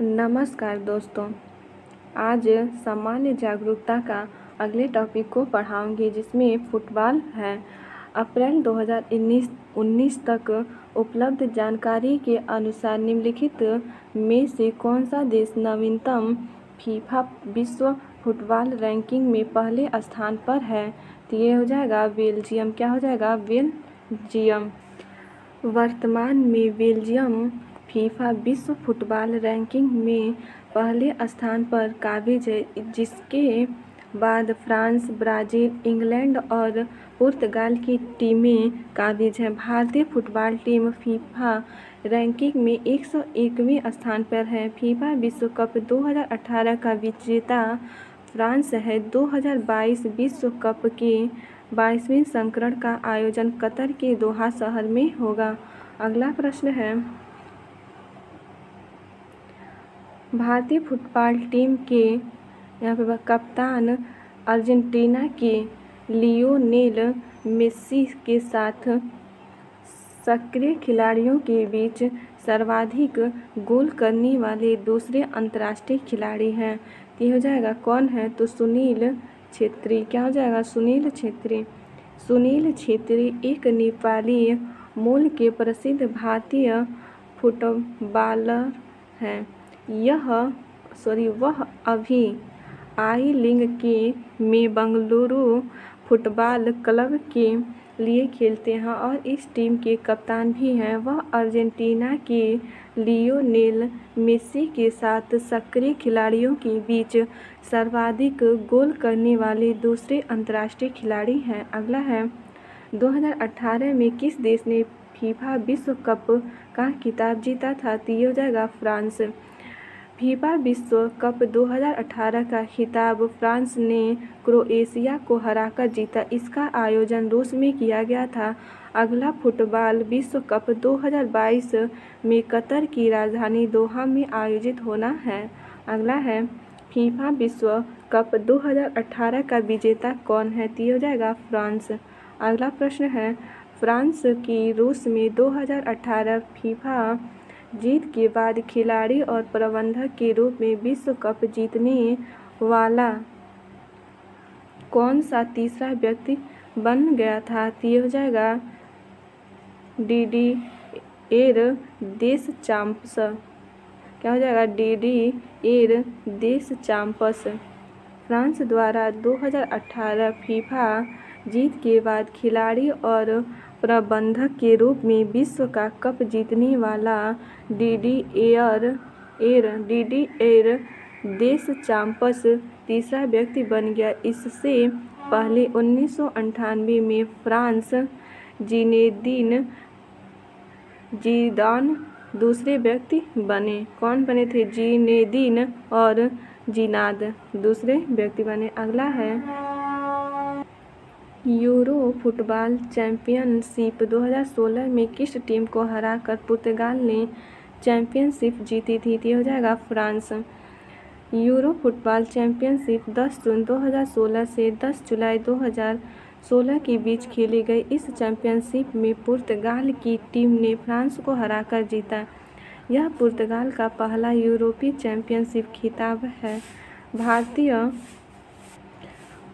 नमस्कार दोस्तों। आज सामान्य जागरूकता का अगले टॉपिक को पढ़ाऊँगी, जिसमें फुटबॉल है। अप्रैल 2019 तक उपलब्ध जानकारी के अनुसार निम्नलिखित में से कौन सा देश नवीनतम फीफा विश्व फुटबॉल रैंकिंग में पहले स्थान पर है? तो ये हो जाएगा बेल्जियम। क्या हो जाएगा? बेल्जियम। वर्तमान में बेल्जियम फीफा विश्व फुटबॉल रैंकिंग में पहले स्थान पर काबिज है, जिसके बाद फ्रांस, ब्राज़ील, इंग्लैंड और पुर्तगाल की टीमें काबिज हैं। भारतीय फुटबॉल टीम फीफा रैंकिंग में 101वें स्थान पर है। फीफा विश्व कप 2018 का विजेता फ्रांस है। 2022 विश्व कप के बाईसवें संस्करण का आयोजन कतर के दोहा शहर में होगा। अगला प्रश्न है भारतीय फुटबॉल टीम के, यहाँ पे कप्तान अर्जेंटीना के लियोनेल मेस्सी के साथ सक्रिय खिलाड़ियों के बीच सर्वाधिक गोल करने वाले दूसरे अंतर्राष्ट्रीय खिलाड़ी हैं। ये हो जाएगा कौन है? तो सुनील छेत्री। क्या हो जाएगा? सुनील छेत्री। सुनील छेत्री एक नेपाली मूल के प्रसिद्ध भारतीय फुटबॉलर हैं। यह सॉरी वह अभी आई लिंग के में बंगलुरु फुटबॉल क्लब के लिए खेलते हैं और इस टीम के कप्तान भी हैं। वह अर्जेंटीना के लियोनेल मेसी के साथ सक्रिय खिलाड़ियों के बीच सर्वाधिक गोल करने वाले दूसरे अंतर्राष्ट्रीय खिलाड़ी हैं। अगला है 2018 में किस देश ने फीफा विश्व कप का खिताब जीता था? तो हो जाएगा फ्रांस। फीफा विश्व कप 2018 का खिताब फ्रांस ने क्रोएशिया को हराकर जीता। इसका आयोजन रूस में किया गया था। अगला फुटबॉल विश्व कप 2022 में कतर की राजधानी दोहा में आयोजित होना है। अगला है, फीफा विश्व कप 2018 का विजेता कौन है? हो जाएगा फ्रांस। अगला प्रश्न है, फ्रांस की रूस में 2018 फीफा जीत के बाद खिलाड़ी और प्रबंधक के रूप में विश्व कप जीतने वाला कौन सा तीसरा व्यक्ति बन गया था हो जाएगा डी डी एर देश चांपस क्या हो जाएगा? डी डी एर देश चांपस फ्रांस द्वारा 2018 फीफा जीत के बाद खिलाड़ी और प्रबंधक के रूप में विश्व का कप जीतने वाला डी डी एयर एर डी डी एर देश चांपस तीसरा व्यक्ति बन गया। इससे पहले उन्नीस में फ्रांस जिनेदीन जीदान दूसरे व्यक्ति बने। कौन बने थे? जिनेदीन और जिनाद दूसरे व्यक्ति बने। अगला है यूरो फुटबॉल चैंपियनशिप 2016 में किस टीम को हराकर पुर्तगाल ने चैंपियनशिप जीती थी? हो जाएगा फ्रांस। यूरो फुटबॉल चैंपियनशिप 10 जून 2016 से 10 जुलाई 2016 के बीच खेली गई। इस चैंपियनशिप में पुर्तगाल की टीम ने फ्रांस को हराकर जीता। यह पुर्तगाल का पहला यूरोपीय चैंपियनशिप खिताब है। भारतीय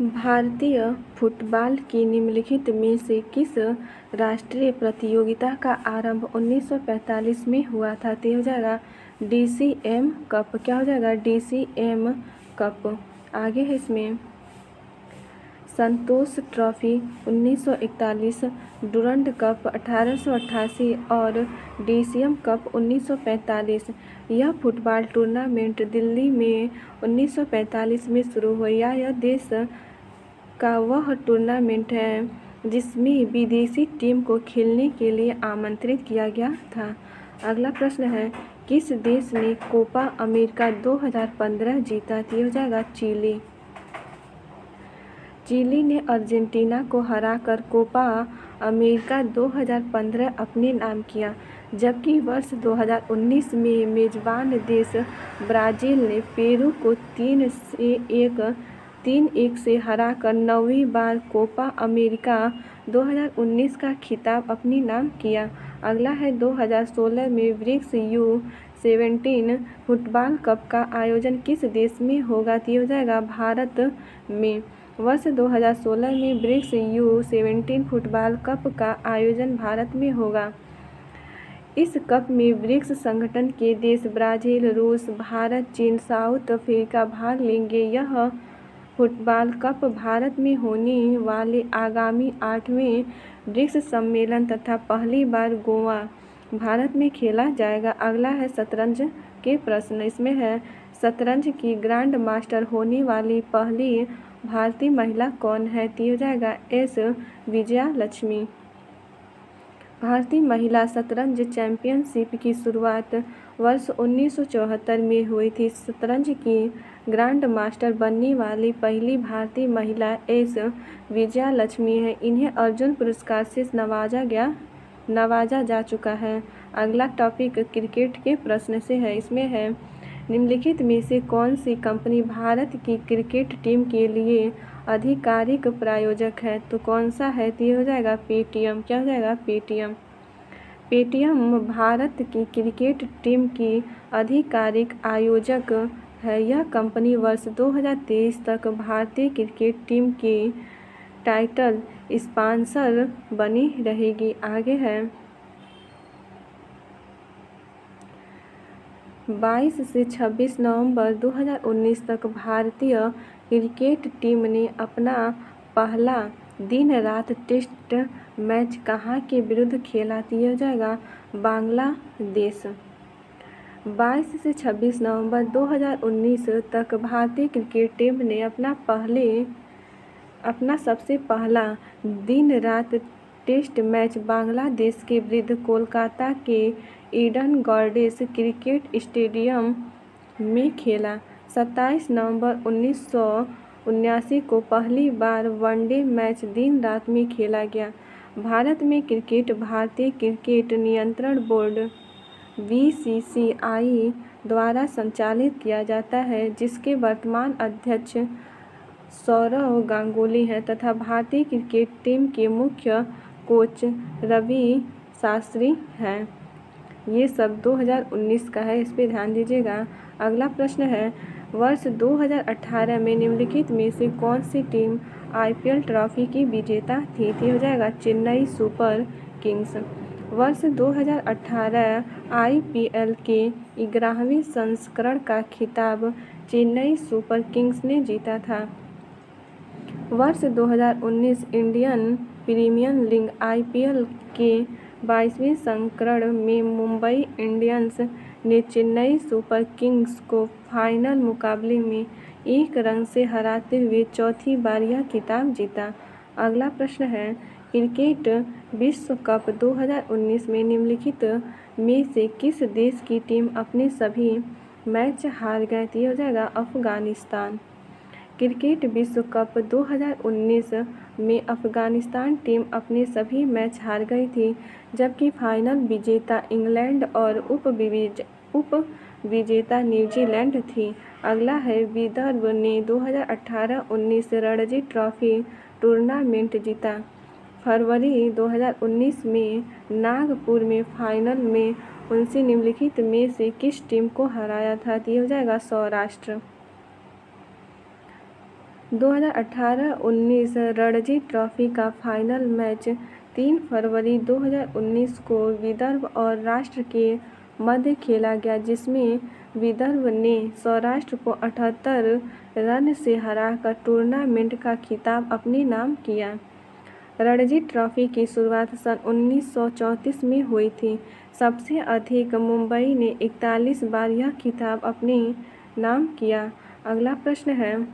भारतीय फुटबॉल की निम्नलिखित में से किस राष्ट्रीय प्रतियोगिता का आरंभ 1945 में हुआ था? तो हो जाएगा डीसीएम कप। क्या हो जाएगा डीसीएम कप। आगे है इसमें। संतोष ट्रॉफी 1941 डुरंड कप 1888 और डीसीएम कप 1945 यह फुटबॉल टूर्नामेंट दिल्ली में 1945 में शुरू हुआ। यह देश का वह टूर्नामेंट है, जिसमें विदेशी टीम को खेलने के लिए आमंत्रित किया गया था। अगला प्रश्न है, किस देश ने कोपा अमेरिका 2015 जीता थी हो जाएगा चिली। चिली ने अर्जेंटीना को हराकर कोपा अमेरिका 2015 अपने नाम किया, जबकि वर्ष 2019 में मेजबान देश ब्राज़ील ने पेरू को तीन से एक तीन एक से हराकर नौवीं बार कोपा, अमेरिका 2019 का खिताब अपने नाम किया। अगला है 2016 में BRICS U seventeen football cup का आयोजन। किस देश में होगा तो हो जाएगा भारत में। वर्ष 2016 में BRICS U seventeen football cup का आयोजन भारत में होगा। इस कप में ब्रिक्स संगठन के देश ब्राज़ील, रूस, भारत, चीन, साउथ अफ्रीका भाग लेंगे। यह फुटबॉल कप भारत में होने वाले आगामी आठवें ब्रिक्स सम्मेलन तथा पहली बार गोवा भारत में खेला जाएगा। अगला है शतरंज के प्रश्न। इसमें है, शतरंज की ग्रैंड मास्टर होने वाली पहली भारतीय महिला कौन है? हो जाएगा एस विजया लक्ष्मी भारतीय महिला शतरंज चैंपियनशिप की शुरुआत वर्ष 1974 में हुई थी। शतरंज की ग्रैंड मास्टर बनने वाली पहली भारतीय महिला एस. विजया लक्ष्मी है। इन्हें अर्जुन पुरस्कार से नवाजा गया, नवाजा जा चुका है। अगला टॉपिक क्रिकेट के प्रश्न से है। इसमें है, निम्नलिखित में से कौन सी कंपनी भारत की क्रिकेट टीम के लिए आधिकारिक प्रायोजक है? तो कौन सा है? तो हो जाएगा पेटीएम क्या हो जाएगा पेटीएम पेटीएम भारत की क्रिकेट टीम की आधिकारिक आयोजक है। यह कंपनी वर्ष 2023 तक भारतीय क्रिकेट टीम की टाइटल स्पॉन्सर बनी रहेगी। आगे है। 22 से 26 नवंबर 2019 तक भारतीय क्रिकेट टीम ने अपना पहला दिन रात टेस्ट मैच कहाँ के विरुद्ध खेला दिया जाएगा? बांग्लादेश 22 से 26 नवंबर 2019 तक भारतीय क्रिकेट टीम ने अपना पहले, अपना सबसे पहला दिन रात टेस्ट मैच बांग्लादेश के विरुद्ध कोलकाता के ईडन गार्डन्स क्रिकेट स्टेडियम में खेला। 27 नवंबर उन्नीस को पहली बार वनडे मैच दिन रात में खेला गया। भारत में क्रिकेट, भारतीय क्रिकेट नियंत्रण बोर्ड बीसीसीआई द्वारा संचालित किया जाता है, जिसके वर्तमान अध्यक्ष सौरव गांगुली हैं तथा भारतीय क्रिकेट टीम के मुख्य कोच रवि शास्त्री हैं। ये सब 2019 का है, इस पर ध्यान दीजिएगा। अगला प्रश्न है, वर्ष 2018 में निम्नलिखित में से कौन सी टीम आईपीएल ट्रॉफी की विजेता थी थी हो जाएगा चेन्नई सुपर किंग्स। वर्ष 2018 आईपीएल के ग्यारहवें संस्करण का खिताब चेन्नई सुपर किंग्स ने जीता था। वर्ष 2019 इंडियन प्रीमियर लीग आईपीएल के बाईसवें संस्करण में मुंबई इंडियंस ने चेन्नई सुपर किंग्स को फाइनल मुकाबले में एक रन से हराते हुए चौथी बार यह खिताब जीता। अगला प्रश्न है, क्रिकेट विश्व कप 2019 में निम्नलिखित में से किस देश की टीम अपने सभी मैच हार गए तो हो जाएगा अफ़गानिस्तान। क्रिकेट विश्व कप 2019 में अफ़गानिस्तान टीम अपने सभी मैच हार गई थी, जबकि फाइनल विजेता इंग्लैंड और उप विजेता न्यूजीलैंड थी। अगला है विदर्भ ने 2018-19 रणजी ट्रॉफी टूर्नामेंट जीता। फरवरी 2019 में नागपुर में फाइनल में उनसे निम्नलिखित में से किस टीम को हराया था तो हो जाएगा सौराष्ट्र। 2018-19 रणजी ट्रॉफी का फाइनल मैच तीन फरवरी 2019 को विदर्भ और राष्ट्र के मध्य खेला गया, जिसमें विदर्भ ने सौराष्ट्र को अठहत्तर रन से हराकर टूर्नामेंट का खिताब अपने नाम किया। रणजी ट्रॉफी की शुरुआत सन 1934 में हुई थी। सबसे अधिक मुंबई ने 41 बार यह खिताब अपने नाम किया। अगला प्रश्न है,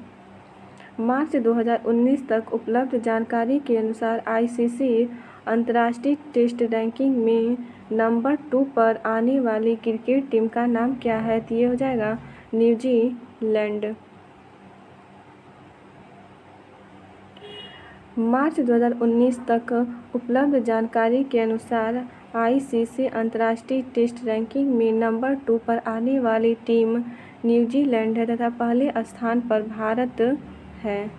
मार्च 2019 तक उपलब्ध जानकारी के अनुसार आईसीसी अंतर्राष्ट्रीय टेस्ट रैंकिंग में नंबर टू पर आने वाली क्रिकेट टीम का नाम क्या है? तो ये हो जाएगा न्यूजीलैंड। मार्च 2019 तक उपलब्ध जानकारी के अनुसार आईसीसी अंतर्राष्ट्रीय टेस्ट रैंकिंग में नंबर टू पर आने वाली टीम न्यूजीलैंड है तथा पहले स्थान पर भारत है।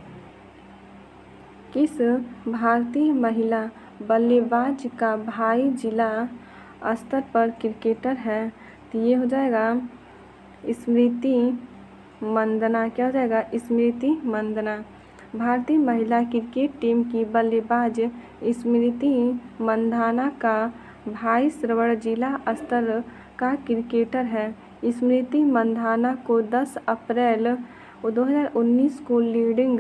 किस भारतीय महिला बल्लेबाज का भाई जिला स्तर पर क्रिकेटर है तो ये हो जाएगा स्मृति मंदना, क्या हो जाएगा? स्मृति मंदना। भारतीय महिला क्रिकेट टीम की बल्लेबाज स्मृति मंदाना का भाई श्रवण जिला स्तर का क्रिकेटर है। स्मृति मंधाना को 10 अप्रैल 2019 को leading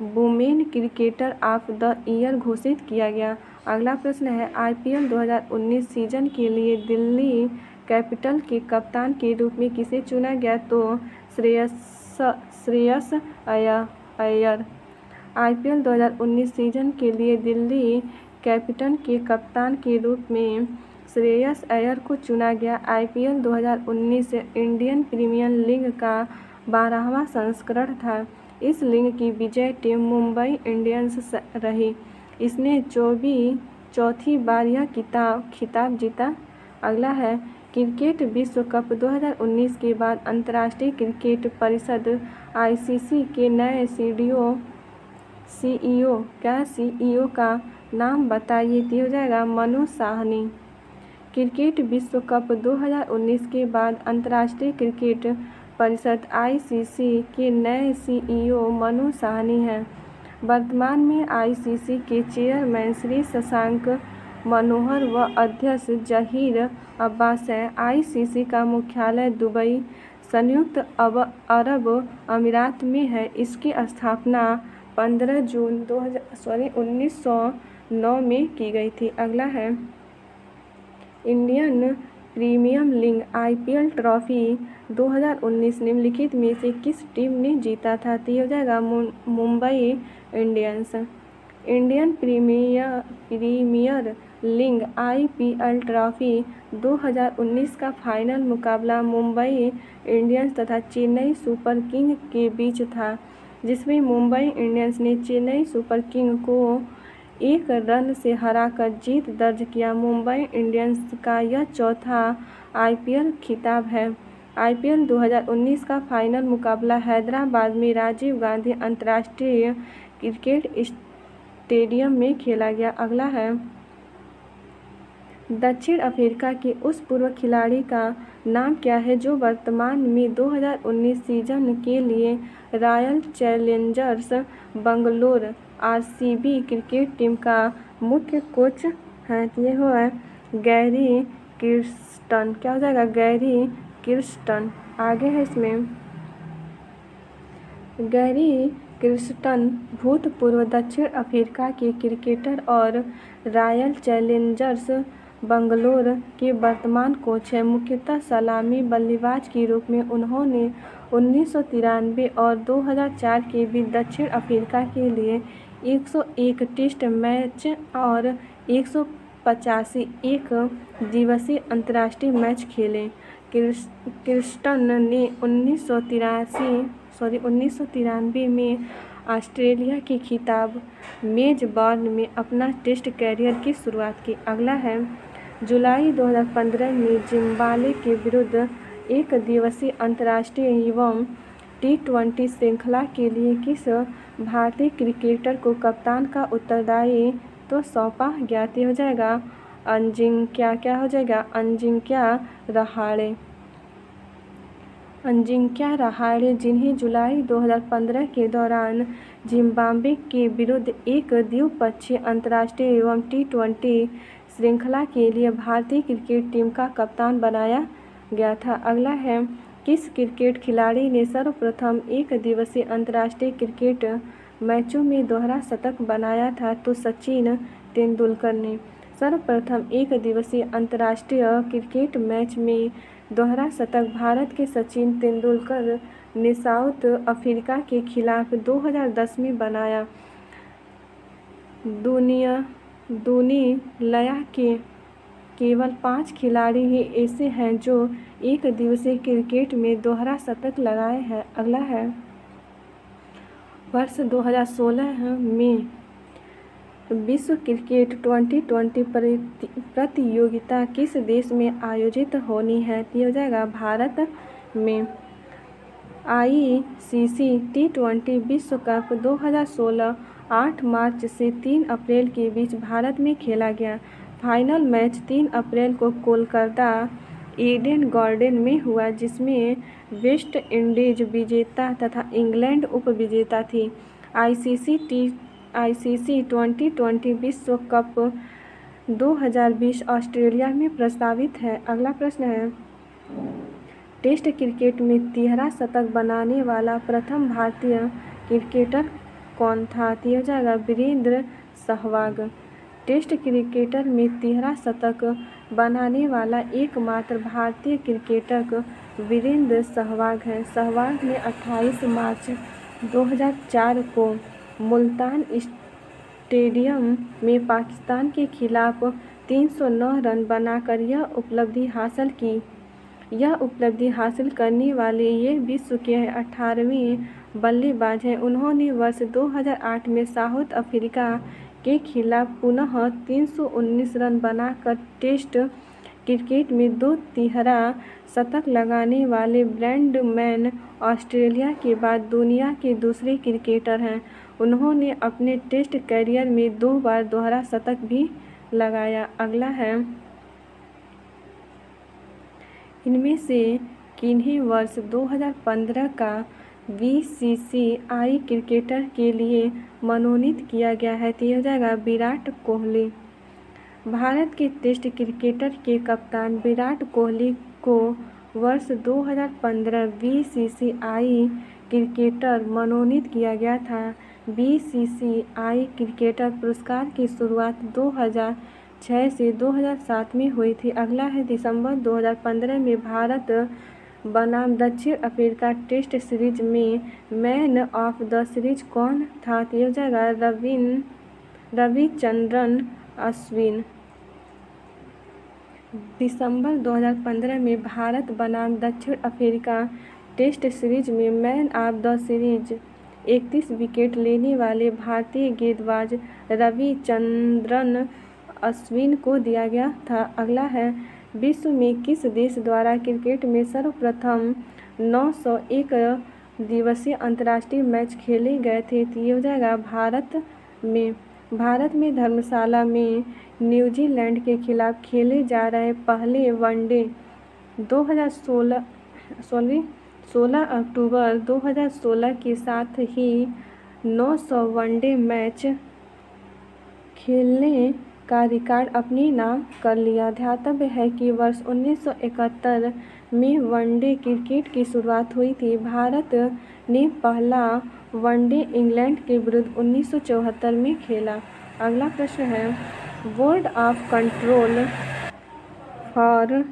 women cricketer of the year घोषित किया गया। अगला प्रश्न है, आईपीएल 2019 सीज़न के लिए दिल्ली कैपिटल के कप्तान के रूप में किसे चुना गया? तो श्रेयस श्रेयस अय्यर आईपीएल 2019 सीज़न के लिए दिल्ली कैपिटल के कप्तान के रूप में श्रेयस अय्यर को चुना गया। आईपीएल 2019 इंडियन प्रीमियर लीग का बारहवा संस्करण था। इस लीग की विजय टीम मुंबई इंडियंस रही। इसने चौबीस चौथी बार यह किताब खिताब जीता। अगला है, क्रिकेट विश्व कप 2019 के बाद अंतर्राष्ट्रीय क्रिकेट परिषद आईसीसी के नए सीडीओ, सीईओ, क्या सीईओ का नाम बताइए? हो जाएगा मनु साहनी। क्रिकेट विश्व कप 2019 के बाद अंतर्राष्ट्रीय क्रिकेट परिषद आईसीसी के नए सीईओ मनु साहनी हैं। वर्तमान में आईसीसी के चेयरमैन श्री शशांक मनोहर व अध्यक्ष जहीर अब्बास हैं। आईसीसी का मुख्यालय दुबई, संयुक्त अरब अमीरात में है। इसकी स्थापना 15 जून 2000 सॉरी 1909 में की गई थी। अगला है, Indian premium league IPL trophy 2019 निम्नलिखित में से किस टीम ने जीता था? तो हो जाएगा Mumbai Indians. Indian premier premier league IPL trophy 2019 का फाइनल मुकाबला मुंबई इंडियंस तथा चेन्नई सुपर किंग के बीच था, जिसमें मुंबई इंडियंस ने चेन्नई सुपर किंग को एक रन से हराकर जीत दर्ज किया। मुंबई इंडियंस का यह चौथा आईपीएल खिताब है। आईपीएल 2019 का फाइनल मुकाबला हैदराबाद में राजीव गांधी अंतर्राष्ट्रीय क्रिकेट स्टेडियम में खेला गया। अगला है, दक्षिण अफ्रीका के उस पूर्व खिलाड़ी का नाम क्या है जो वर्तमान में 2019 सीज़न के लिए royal challengers Bangalore RCB cricket team का मुख्य कोच है? ये हो है गैरी किर्स्टन। क्या हो जाएगा? Gary Kirsten. आगे है इसमें। गैरी क्रिस्टन भूतपूर्व दक्षिण अफ्रीका के क्रिकेटर और रॉयल चैलेंजर्स बंगलोर के वर्तमान कोच हैं। मुख्यतः सलामी बल्लेबाज के रूप में उन्होंने उन्नीस सौ तिरानवे और 2004 के बीच दक्षिण अफ्रीका के लिए 101 टेस्ट मैच और एक सौ एक दिवसीय अंतर्राष्ट्रीय मैच खेले। क्रिस्टन ने उन्नीस सौ तिरासी सॉरी उन्नीस सौ तिरानबे में ऑस्ट्रेलिया के खिताब मेजबान में अपना टेस्ट कैरियर की शुरुआत की। अगला है, जुलाई 2015 में जिम्बाब्वे के विरुद्ध एक दिवसीय अंतर्राष्ट्रीय एवं टी ट्वेंटी श्रृंखला के लिए किस भारतीय क्रिकेटर को कप्तान का उत्तरदायी तो सौंपा? गया हो जाएगा। अंजिंक्या, क्या हो जाएगा? अंजिंक्या रहाड़े अंजिंक्या रहाड़े जिन्हें जुलाई 2015 के दौरान जिम्बाब्वे के विरुद्ध एक द्विपक्षीय अंतर्राष्ट्रीय एवं टी ट्वेंटी श्रृंखला के लिए भारतीय क्रिकेट टीम का कप्तान बनाया गया था। अगला है, किस क्रिकेट खिलाड़ी ने सर्वप्रथम एक दिवसीय अंतर्राष्ट्रीय क्रिकेट मैचों में दोहरा शतक बनाया था? तो सचिन तेंदुलकर ने। सर्वप्रथम एक दिवसीय अंतर्राष्ट्रीय क्रिकेट मैच में दोहरा शतक भारत के सचिन तेंदुलकर ने साउथ अफ्रीका के खिलाफ 2010 में बनाया। दुनिया लया के केवल पाँच खिलाड़ी ही ऐसे हैं जो एक दिवसीय क्रिकेट में दोहरा शतक लगाए हैं। अगला है, वर्ष 2016 में विश्व क्रिकेट 2020 प्रतियोगिता किस देश में आयोजित होनी है? हो जाएगा भारत में। I C C T twenty विश्व कप 2016 8 मार्च से 3 अप्रैल के बीच भारत में खेला गया। फाइनल मैच 3 अप्रैल को कोलकाता, ईडन गार्डन में हुआ, जिसमें वेस्ट इंडीज विजेता तथा इंग्लैंड उपविजेता थी। ICC T ICC twenty twenty विश्व कप 2020 ऑस्ट्रेलिया में प्रस्तावित है। अगला प्रश्न है, टेस्ट क्रिकेट में तिहरा शतक बनाने वाला प्रथम भारतीय क्रिकेटर कौन था? दिया जाएगा वीरेंद्र सहवाग। टेस्ट क्रिकेटर में तिहरा शतक बनाने वाला एकमात्र भारतीय क्रिकेटर वीरेंद्र सहवाग है। सहवाग ने 28 मार्च 2004 को मुल्तान स्टेडियम में पाकिस्तान के खिलाफ 309 रन बनाकर यह उपलब्धि हासिल की। यह उपलब्धि हासिल करने वाले ये विश्व के अठारहवें बल्लेबाज हैं। उन्होंने वर्ष 2008 में साउथ अफ्रीका के खिलाफ पुनः 319 रन बनाकर टेस्ट क्रिकेट में दो तिहरा शतक लगाने वाले ब्रैंडमैन ऑस्ट्रेलिया के बाद दुनिया के दूसरे क्रिकेटर हैं। उन्होंने अपने टेस्ट करियर में दो बार दोहरा शतक भी लगाया। अगला है, इनमें से किन्हीं वर्ष 2015 का बीसीसीआई क्रिकेटर के लिए मनोनीत किया गया है। तो जाएगा विराट कोहली। भारत के टेस्ट क्रिकेटर के कप्तान विराट कोहली को वर्ष 2015 बीसीसीआई क्रिकेटर मनोनीत किया गया था। बीसीसीआई क्रिकेटर पुरस्कार की शुरुआत 2006 से 2007 में हुई थी। अगला है दिसंबर 2015 में भारत बनाम दक्षिण अफ्रीका टेस्ट सीरीज़ में मैन ऑफ़ द सीरीज़ कौन था? तो यह जाएगा रविन, रविचंद्रन, अश्विन। दिसंबर 2015 में भारत बनाम दक्षिण अफ्रीका टेस्ट सीरीज़ में man of the series 31 wicket लेने वाले भारतीय गेंदबाज रविचंद्रन अश्विन को दिया गया था। अगला है, विश्व में किस देश द्वारा क्रिकेट में सर्वप्रथम 901 दिवसीय अंतर्राष्ट्रीय मैच खेले गए थे? तो ये हो जाएगा भारत में। भारत में धर्मशाला में न्यूजीलैंड के खिलाफ खेले जा रहे पहले वनडे 2016 सॉरी 16 अक्टूबर 2016 के साथ ही 900 वनडे मैच खेलने का रिकॉर्ड अपने नाम कर लिया। ध्यातव्य है कि वर्ष 1971 में वनडे क्रिकेट की शुरुआत हुई थी। भारत ने पहला वनडे इंग्लैंड के विरुद्ध 1974 में खेला। अगला प्रश्न है, board of control for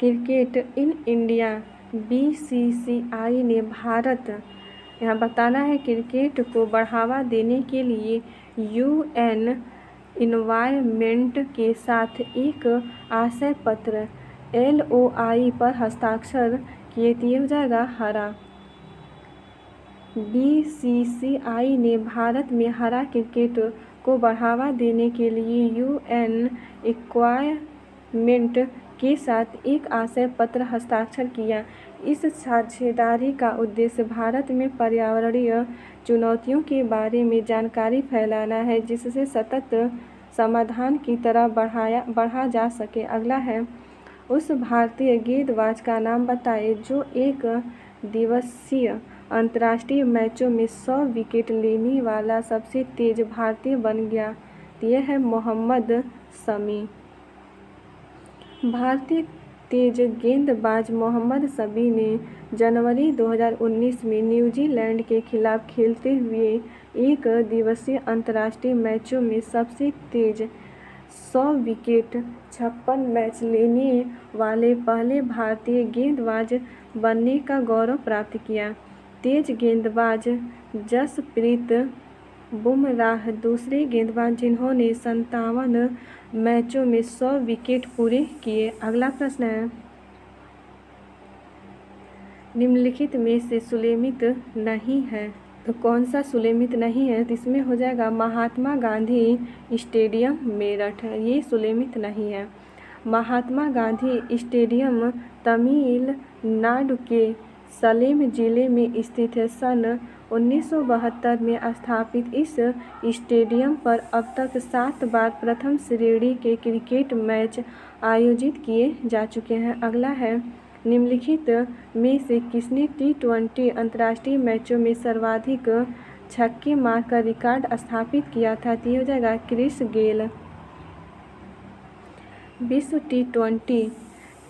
cricket in India BCCI ने भारत, यहाँ बताना है क्रिकेट को बढ़ावा देने के लिए यूएन इन्वायरमेंट के साथ एक आशय पत्र एल ओ आई पर हस्ताक्षर किए दिए जाएगा हरा। बी सी सी आई ने भारत में हरा क्रिकेट को बढ़ावा देने के लिए यू एन इक्वायरमेंट के साथ एक आशय पत्र हस्ताक्षर किया। इस साझेदारी का उद्देश्य भारत में पर्यावरणीय चुनौतियों के बारे में जानकारी फैलाना है, जिससे सतत समाधान की तरह बढ़ाया, बढ़ा जा सके। अगला है, उस भारतीय गेंदबाज का नाम बताएँ, जो एक दिवसीय अंतर्राष्ट्रीय मैचों में सौ विकेट लेने वाला सबसे तेज भारतीय बन गया। यह है मोहम्मद शमी। भारतीय तेज गेंदबाज मोहम्मद शमी ने जनवरी 2019 में न्यूजीलैंड के खिलाफ खेलते हुए एक दिवसीय अंतर्राष्ट्रीय मैचों में सबसे तेज सौ विकेट, छप्पन मैच लेने वाले पहले भारतीय गेंदबाज बनने का गौरव प्राप्त किया। तेज गेंदबाज जसप्रीत बुमराह, दूसरे गेंदबाज जिन्होंने संतावन मैचों में सौ विकेट पूरे किए। अगला प्रश्न है। निम्नलिखित में से सुलेमित नहीं है। तो कौन सा सुलेमित नहीं है? तो इसमें हो जाएगा महात्मा गांधी स्टेडियम मेरठ। ये सुलेमित नहीं है। महात्मा गांधी स्टेडियम तमिलनाडु के सलेम ज़िले में स्थित है। सन उन्नीस सौ बहत्तर में स्थापित इस स्टेडियम पर अब तक सात बार प्रथम श्रेणी के क्रिकेट मैच आयोजित किए जा चुके हैं। अगला है, निम्नलिखित में से किसने टी ट्वेंटी अंतर्राष्ट्रीय मैचों में सर्वाधिक छक्के मारकर रिकॉर्ड स्थापित किया था? तो ये हो जाएगा क्रिस गेल। विश्व टी ट्वेंटी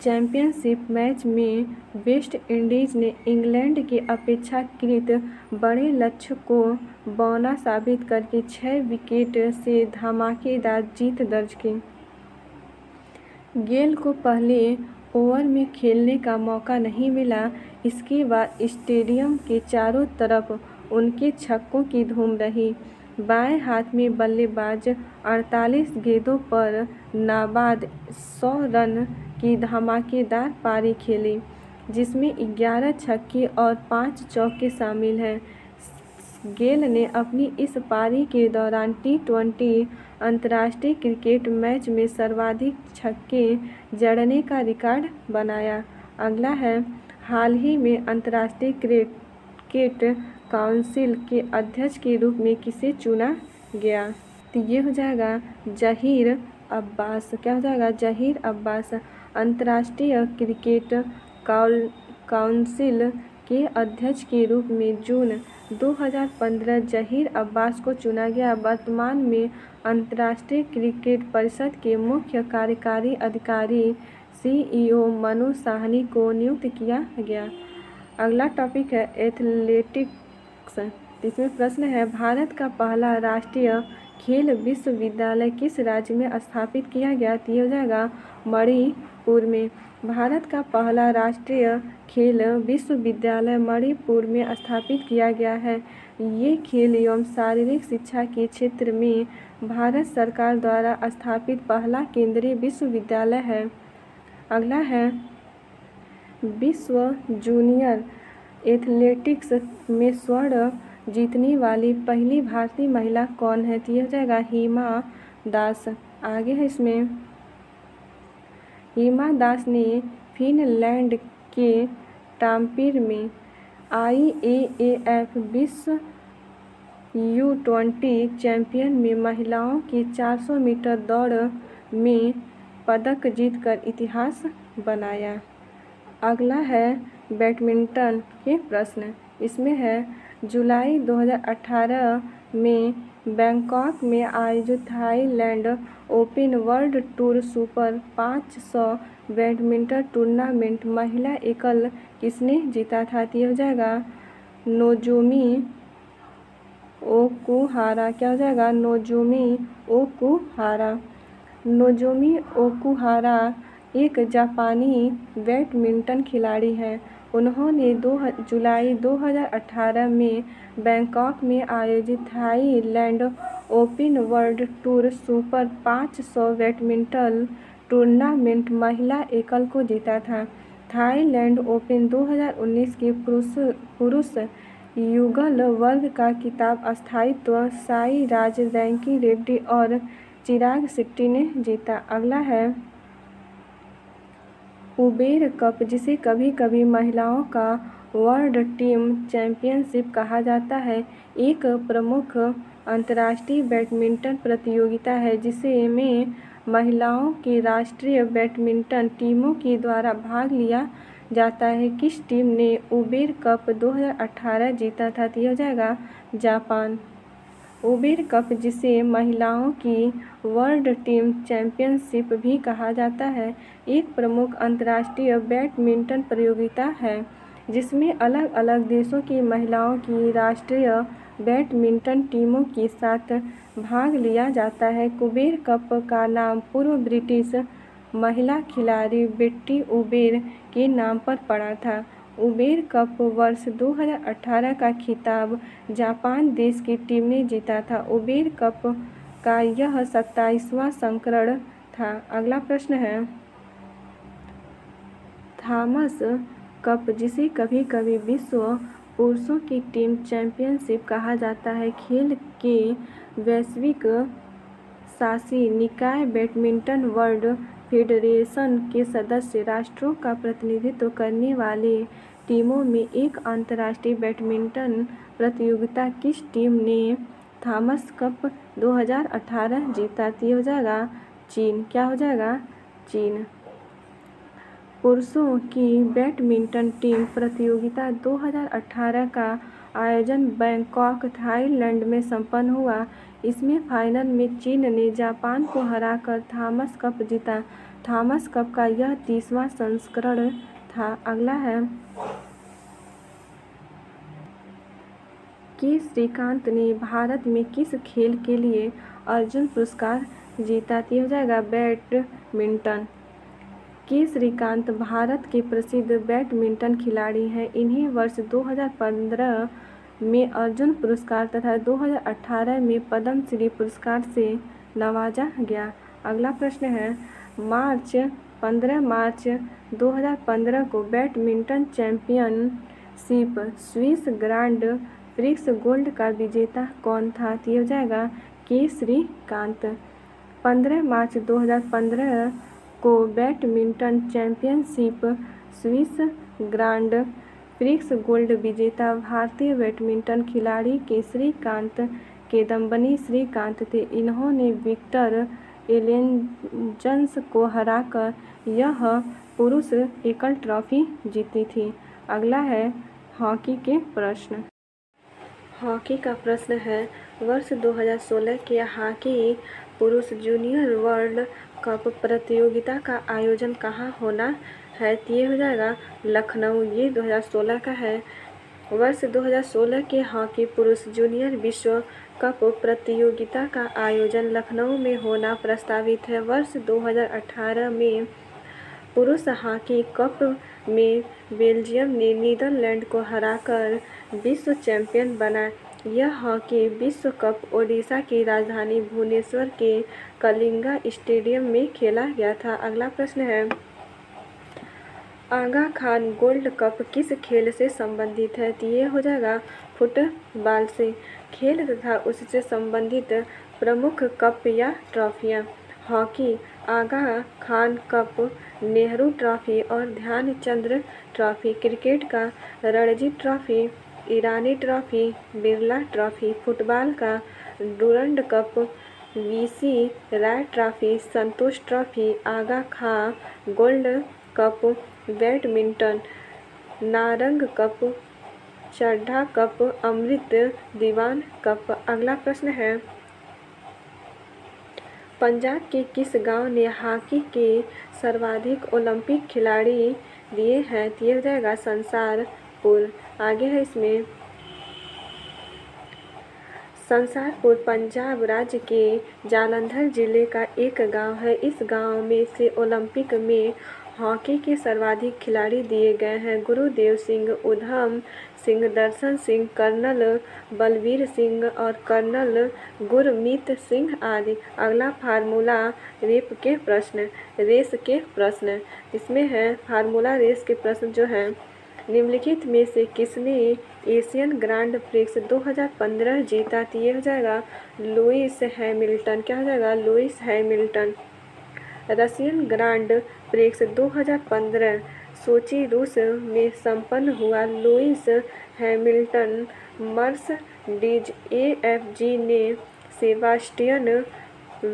चैंपियनशिप मैच में वेस्ट इंडीज़ ने इंग्लैंड के अपेक्षाकृत बड़े लक्ष्य को बौना साबित करके छः विकेट से धमाकेदार जीत दर्ज की। गेल को पहले ओवर में खेलने का मौका नहीं मिला, इसके बाद स्टेडियम के चारों तरफ़ उनके छक्कों की धूम रही। बाएँ हाथ में बल्लेबाज 48 गेंदों पर नाबाद 100 रन की धमाकेदार पारी खेली, जिसमें 11 छक्के और पाँच चौके शामिल हैं। गेल ने अपनी इस पारी के दौरान टी ट्वेंटी अंतर्राष्ट्रीय क्रिकेट मैच में सर्वाधिक छक्के जड़ने का रिकॉर्ड बनाया। अगला है, हाल ही में अंतर्राष्ट्रीय क्रिकेट काउंसिल के अध्यक्ष के रूप में किसे चुना गया? तो ये हो जाएगा जहीर अब्बास। क्या हो जाएगा? जहीर अब्बास। अंतर्राष्ट्रीय क्रिकेट काउंसिल के अध्यक्ष के रूप में जून 2015 जहीर अब्बास को चुना गया। वर्तमान में अंतर्राष्ट्रीय क्रिकेट परिषद के मुख्य कार्यकारी अधिकारी सीईओ मनु साहनी को नियुक्त किया गया। अगला टॉपिक है एथलेटिक्स इसमें प्रश्न है, भारत का पहला राष्ट्रीय खेल विश्वविद्यालय किस राज्य में स्थापित किया गया? हो जाएगा मणिपुर में। भारत का पहला राष्ट्रीय खेल विश्वविद्यालय मणिपुर में स्थापित किया गया है। ये खेल एवं शारीरिक शिक्षा के क्षेत्र में भारत सरकार द्वारा स्थापित पहला केंद्रीय विश्वविद्यालय है। अगला है विश्व जूनियर एथलेटिक्स में स्वर्ण जीतने वाली पहली भारतीय महिला कौन है? तो यह जाएगा हिमा दास। आगे है इसमें। हिमा दास ने फिनलैंड के टाम्पीर में आई ए एफ़ विश्व यू ट्वेंटी चैंपियन में महिलाओं की 400 मीटर दौड़ में पदक जीतकर इतिहास बनाया। अगला है बैडमिंटन के प्रश्न। इसमें है जुलाई 2018 में बैंकॉक में आयोजित Thailand open world tour super 500 badminton tournament महिला एकल किसने जीता था? तो हो जाएगा नोजोमी ओकुहारा। क्या हो जाएगा? Nozomi Okuhara. नोजोमी ओकुहारा एक जापानी बैडमिंटन खिलाड़ी हैं। उन्होंने दो जुलाई 2018 में बैंकॉक में आयोजित Thailand open world tour super 500 badminton tournament महिला एकल को जीता था। थाईलैंड ओपन 2019 के पुरुष पुरुष युगल वर्ग का किताब स्थायित्व साई राज रैंकी रेड्डी और चिराग शेट्टी ने जीता। अगला है उबेर कप, जिसे कभी कभी महिलाओं का वर्ल्ड टीम चैंपियनशिप कहा जाता है, एक प्रमुख अंतर्राष्ट्रीय बैडमिंटन प्रतियोगिता है, जिसे में महिलाओं की राष्ट्रीय बैडमिंटन टीमों के द्वारा भाग लिया जाता है। किस टीम ने उबेर कप 2018 जीता था, यह जाएगा जापान। उबेर कप, जिसे महिलाओं की वर्ल्ड टीम चैंपियनशिप भी कहा जाता है, एक प्रमुख अंतर्राष्ट्रीय बैडमिंटन प्रतियोगिता है, जिसमें अलग अलग देशों की महिलाओं की राष्ट्रीय बैडमिंटन टीमों के साथ भाग लिया जाता है। कुबेर कप का नाम पूर्व ब्रिटिश महिला खिलाड़ी बेट्टी उबेर के नाम पर पड़ा था। उबेर कप वर्ष 2018 का खिताब जापान देश की टीम ने जीता था। उबेर कप का यह सत्ताईसवां संस्करण था। अगला प्रश्न है, थॉमस कप, जिसे कभी कभी विश्व पुरुषों की टीम चैंपियनशिप कहा जाता है, खेल के वैश्विक शासी निकाय बैडमिंटन वर्ल्ड फेडरेशन के सदस्य, राष्ट्रों का प्रतिनिधित्व करने वाले टीमों में एक अंतर्राष्ट्रीय बैडमिंटन प्रतियोगिता किस टीम ने थॉमस कप 2018 जीता तो हो जाएगा चीन, क्या हो जाएगा चीन। पुरुषों की बैडमिंटन टीम प्रतियोगिता 2018 का आयोजन बैंकॉक, थाईलैंड में संपन्न हुआ। इसमें फाइनल में चीन ने जापान को हराकर थॉमस कप जीता। थॉमस कप का यह तीसवां संस्करण था। अगला है के श्रीकांत ने भारत में किस खेल के लिए अर्जुन पुरस्कार जीता। तो हो जाएगा बैडमिंटन। के श्रीकांत भारत के प्रसिद्ध बैडमिंटन खिलाड़ी हैं। इन्हें वर्ष 2015 में अर्जुन पुरस्कार तथा 2018 में पद्म श्री पुरस्कार से नवाजा गया। अगला प्रश्न है, मार्च 15 मार्च 2015 को badminton championship Swiss grand prix gold का विजेता कौन था तो हो जाएगा? के श्रीकांत। 15 मार्च 2015 को badminton championship Swiss grand prix gold विजेता भारतीय बैडमिंटन खिलाड़ी के श्रीकांत के दम्बनी श्रीकांत थे। इन्होंने विक्टर एलेंजन्स को हराकर यह पुरुष एकल ट्रॉफी जीती थी। अगला है हॉकी के प्रश्न। हॉकी का प्रश्न है, वर्ष 2016 के हॉकी पुरुष जूनियर वर्ल्ड कप प्रतियोगिता का आयोजन कहाँ होना है, ये हो जाएगा लखनऊ। ये 2016 का है। वर्ष 2016 के हॉकी पुरुष जूनियर विश्व कप प्रतियोगिता का आयोजन लखनऊ में होना प्रस्तावित है। वर्ष 2018 में पुरुष हॉकी कप में बेल्जियम ने नीदरलैंड को हराकर विश्व चैंपियन बना। यह हॉकी विश्व कप ओडिशा की राजधानी भुवनेश्वर के कलिंगा स्टेडियम में खेला गया था। अगला प्रश्न है, आगा खान गोल्ड कप किस खेल से संबंधित है? तो ये हो जाएगा फुटबॉल से। खेल तथा उससे संबंधित प्रमुख कप या ट्रॉफियाँ, hockey Aga Khan cup, Nehru trophy और ध्यानचंद्र ट्रॉफी, क्रिकेट का Ranji trophy, Irani trophy, Birla trophy, football का Durand cup, V C Roy trophy, Santosh trophy Aga Khan gold cup, badminton, Narang cup Chadha, cup, Amrit, Diwan, cup. अगला प्रश्न है। पंजाब के किस गाँव ने हॉकी के सर्वाधिक ओलंपिक खिलाड़ी दिए हैं? दिया जाएगा संसारपुर। आगे है इसमें। संसारपुर, पंजाब राज्य के जालंधर ज़िले का एक गाँव है। इस गाँव में से ओलंपिक में हॉकी के सर्वाधिक खिलाड़ी दिए गए हैं। गुरुदेव सिंह उधम सिंह, दर्शन सिंह, कर्नल बलवीर सिंह और कर्नल गुरमीत सिंह आदि। अगला फार्मूला रेप के प्रश्न, रेस के प्रश्न। इसमें है, फार्मूला रेस के प्रश्न जो है, निम्नलिखित में से किसने एशियन ग्रांड प्रिक्स 2015 जीता तो ये हो जाएगा लुइस हैमिल्टन। क्या हो जाएगा? Lewis Hamilton. Russian grand prix 2015 Sochi रूस में संपन्न हुआ लुइस हैमिल्टन, मर्स डीज ए ने सेबास्टियन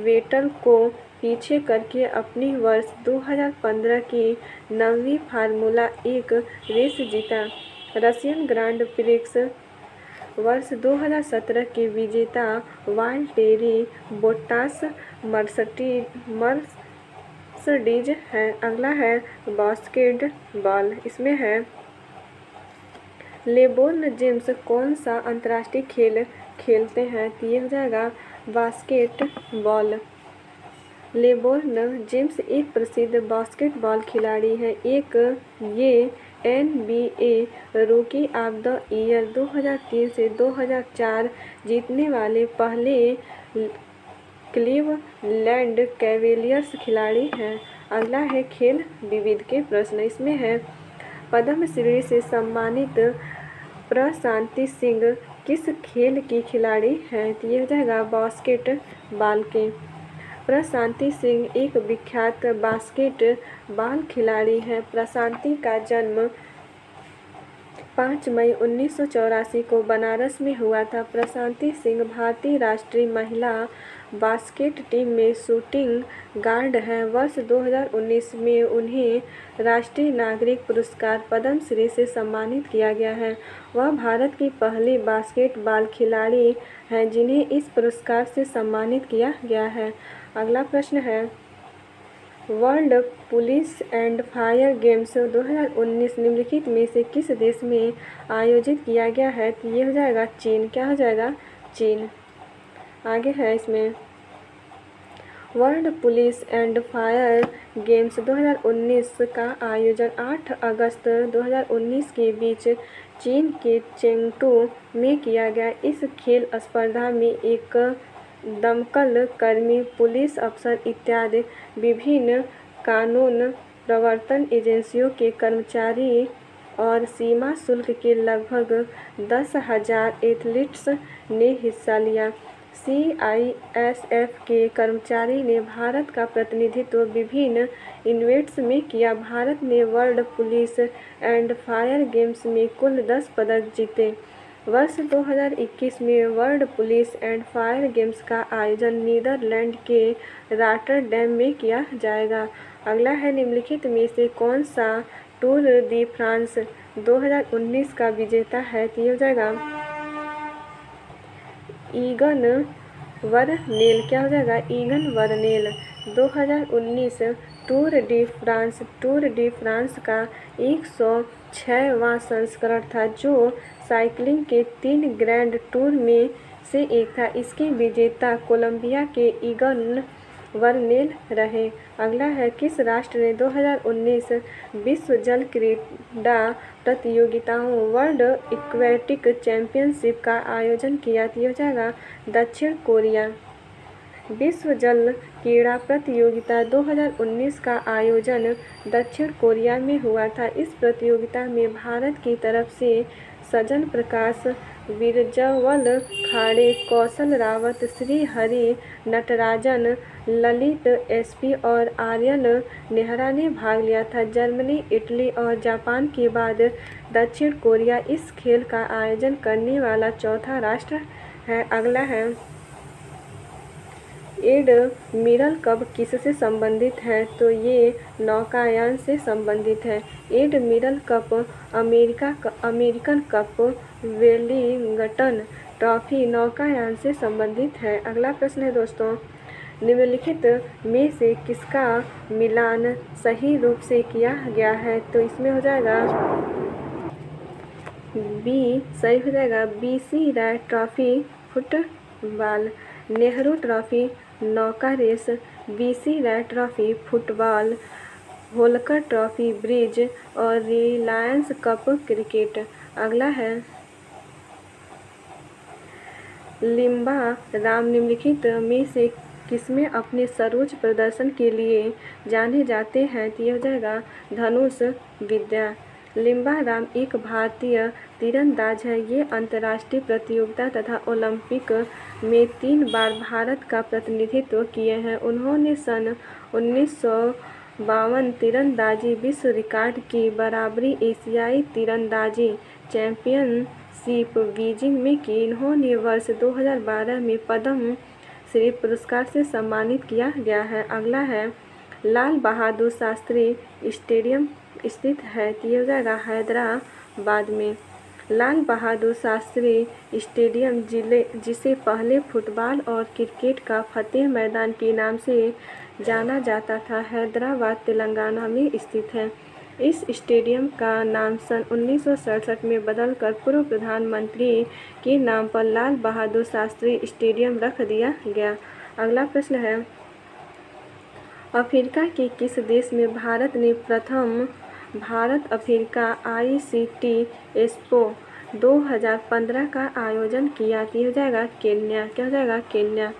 वेटल को पीछे करके अपनी वर्ष 2015 की नवीं फार्मूला एक रेस जीता। रशियन ग्रांड प्रिक्स वर्ष 2017 के विजेता वाल्टेरी बोटास मर्सटी मर्सडीज है, अगला है बास्केटबॉल इसमें है, लेबोन जेम्स कौन सा अंतर्राष्ट्रीय खेल खेलते हैं? तो ये हो जाएगा बास्केटबॉल लेबोर्न जेम्स एक प्रसिद्ध बास्केटबॉल खिलाड़ी हैं। एक, ये N B A rookie of the year 2003 से 2004 जीतने वाले पहले क्लीवलैंड कैवेलियर्स खिलाड़ी हैं। अगला है खेल विविध के प्रश्न। इसमें है, पद्म श्री से सम्मानित प्रशांति सिंह किस खेल की खिलाड़ी हैं? तो ये हो जाएगा बास्केट बॉल के। प्रशांति सिंह एक विख्यात बास्केट बाल खिलाड़ी हैं। प्रशांति का जन्म पाँच मई उन्नीस सौ चौरासी को बनारस में हुआ था। प्रशांति सिंह भारतीय राष्ट्रीय महिला बास्केट टीम में शूटिंग गार्ड हैं। वर्ष 2019 में उन्हें राष्ट्रीय नागरिक पुरस्कार पद्म श्री से सम्मानित किया गया है। वह भारत की पहली बास्केटबॉल खिलाड़ी हैं, जिन्हें इस पुरस्कार से सम्मानित किया गया है। अगला प्रश्न है, world police and fire games 2019 निम्नलिखित में से किस देश में आयोजित किया गया है? तो ये हो जाएगा चीन। क्या हो जाएगा? चीन। आगे है इसमें। World police and fire games 2019 का आयोजन 8 अगस्त 2019 के बीच चीन के चेंगटू में किया गया। इस खेल स्पर्धा में एक दमकल कर्मी, पुलिस अफसर इत्यादि विभिन्न कानून प्रवर्तन एजेंसियों के कर्मचारी और सीमा शुल्क के लगभग दस हज़ार एथलीट्स ने हिस्सा लिया। सी आई एस एफ़ के कर्मचारी ने भारत का प्रतिनिधित्व विभिन्न इवेंट्स में किया। भारत ने world police and fire games में कुल दस पदक जीते। वर्ष 2021 में world police and fire games का आयोजन नीदरलैंड के रॉटरडैम में किया जाएगा। अगला है निम्नलिखित में से कौन सा टूर दी फ्रांस 2019 का विजेता है तो हो जाएगा। ईगन वरनेल क्या हो जाएगा? Egan Bernal 2019 Tour de France, Tour de France का एक सौ छवा संस्करण था, जो साइकिलिंग के तीन ग्रैंड टूर में से एक था। इसके विजेता कोलंबिया के ईगन वर्नेल रहे। अगला है, किस राष्ट्र ने 2019 विश्व जल क्रीड़ा प्रतियोगिताओं वर्ल्ड इक्वेटिक चैंपियनशिप का आयोजन किया जाएगा दक्षिण कोरिया विश्व जल क्रीड़ा प्रतियोगिता 2019 का आयोजन दक्षिण कोरिया में हुआ था। इस प्रतियोगिता में भारत की तरफ़ से सजन प्रकाश बिरजवल खाड़े कौशल रावत, श्री हरि नटराजन, ललित एसपी और आर्यन नेहरा ने भाग लिया था। जर्मनी, इटली और जापान के बाद दक्षिण कोरिया इस खेल का आयोजन करने वाला चौथा राष्ट्र है, अगला है। एड मिरल कप किससे संबंधित है? तो ये नौकायान से संबंधित है। Admiral Cup America American Cup Wellington Trophy नौकायान से संबंधित है। अगला प्रश्न है दोस्तों, निम्नलिखित में से किसका मिलान सही रूप से किया गया है? तो इसमें हो जाएगा बी, सही हो जाएगा B C Roy Trophy football, Nehru Trophy नौका race, B C Roy Trophy football, Holkar Trophy bridge और रिलायंस कप क्रिकेट। अगला है लिम्बा राम निम्नलिखित में से किसमें अपने सर्वोच्च प्रदर्शन के लिए जाने जाते हैं तो हो जाएगा धनुष विद्या। लिम्बा राम एक भारतीय तीरंदाज है। ये अंतर्राष्ट्रीय प्रतियोगिता तथा ओलंपिक में तीन बार भारत का प्रतिनिधित्व किए हैं। उन्होंने सन उन्नीस बावन तीरंदाजी विश्व रिकॉर्ड की बराबरी एशियाई तीरंदाजी चैंपियनशिप बीजिंग में की इन्होंने वर्ष 2012 में पद्म श्री पुरस्कार से सम्मानित किया गया है। अगला है, लाल बहादुर शास्त्री स्टेडियम स्थित है ये हो जाएगा हैदराबाद में। लाल बहादुर शास्त्री स्टेडियम, ज़िले, जिसे पहले फुटबॉल और क्रिकेट का फतेह मैदान के नाम से जाना जाता था, हैदराबाद, तेलंगाना में स्थित है। इस स्टेडियम का नाम सन उन्नीस सौ सड़सठ में बदलकर पूर्व प्रधानमंत्री के नाम पर लाल बहादुर शास्त्री स्टेडियम रख दिया गया। अगला प्रश्न है, अफ्रीका के किस देश में भारत ने प्रथम भारत अफ्रीका आईसीटी एक्सपो 2015 का आयोजन किया? हो जाएगा केन्या। क्या हो जाएगा? केन्या।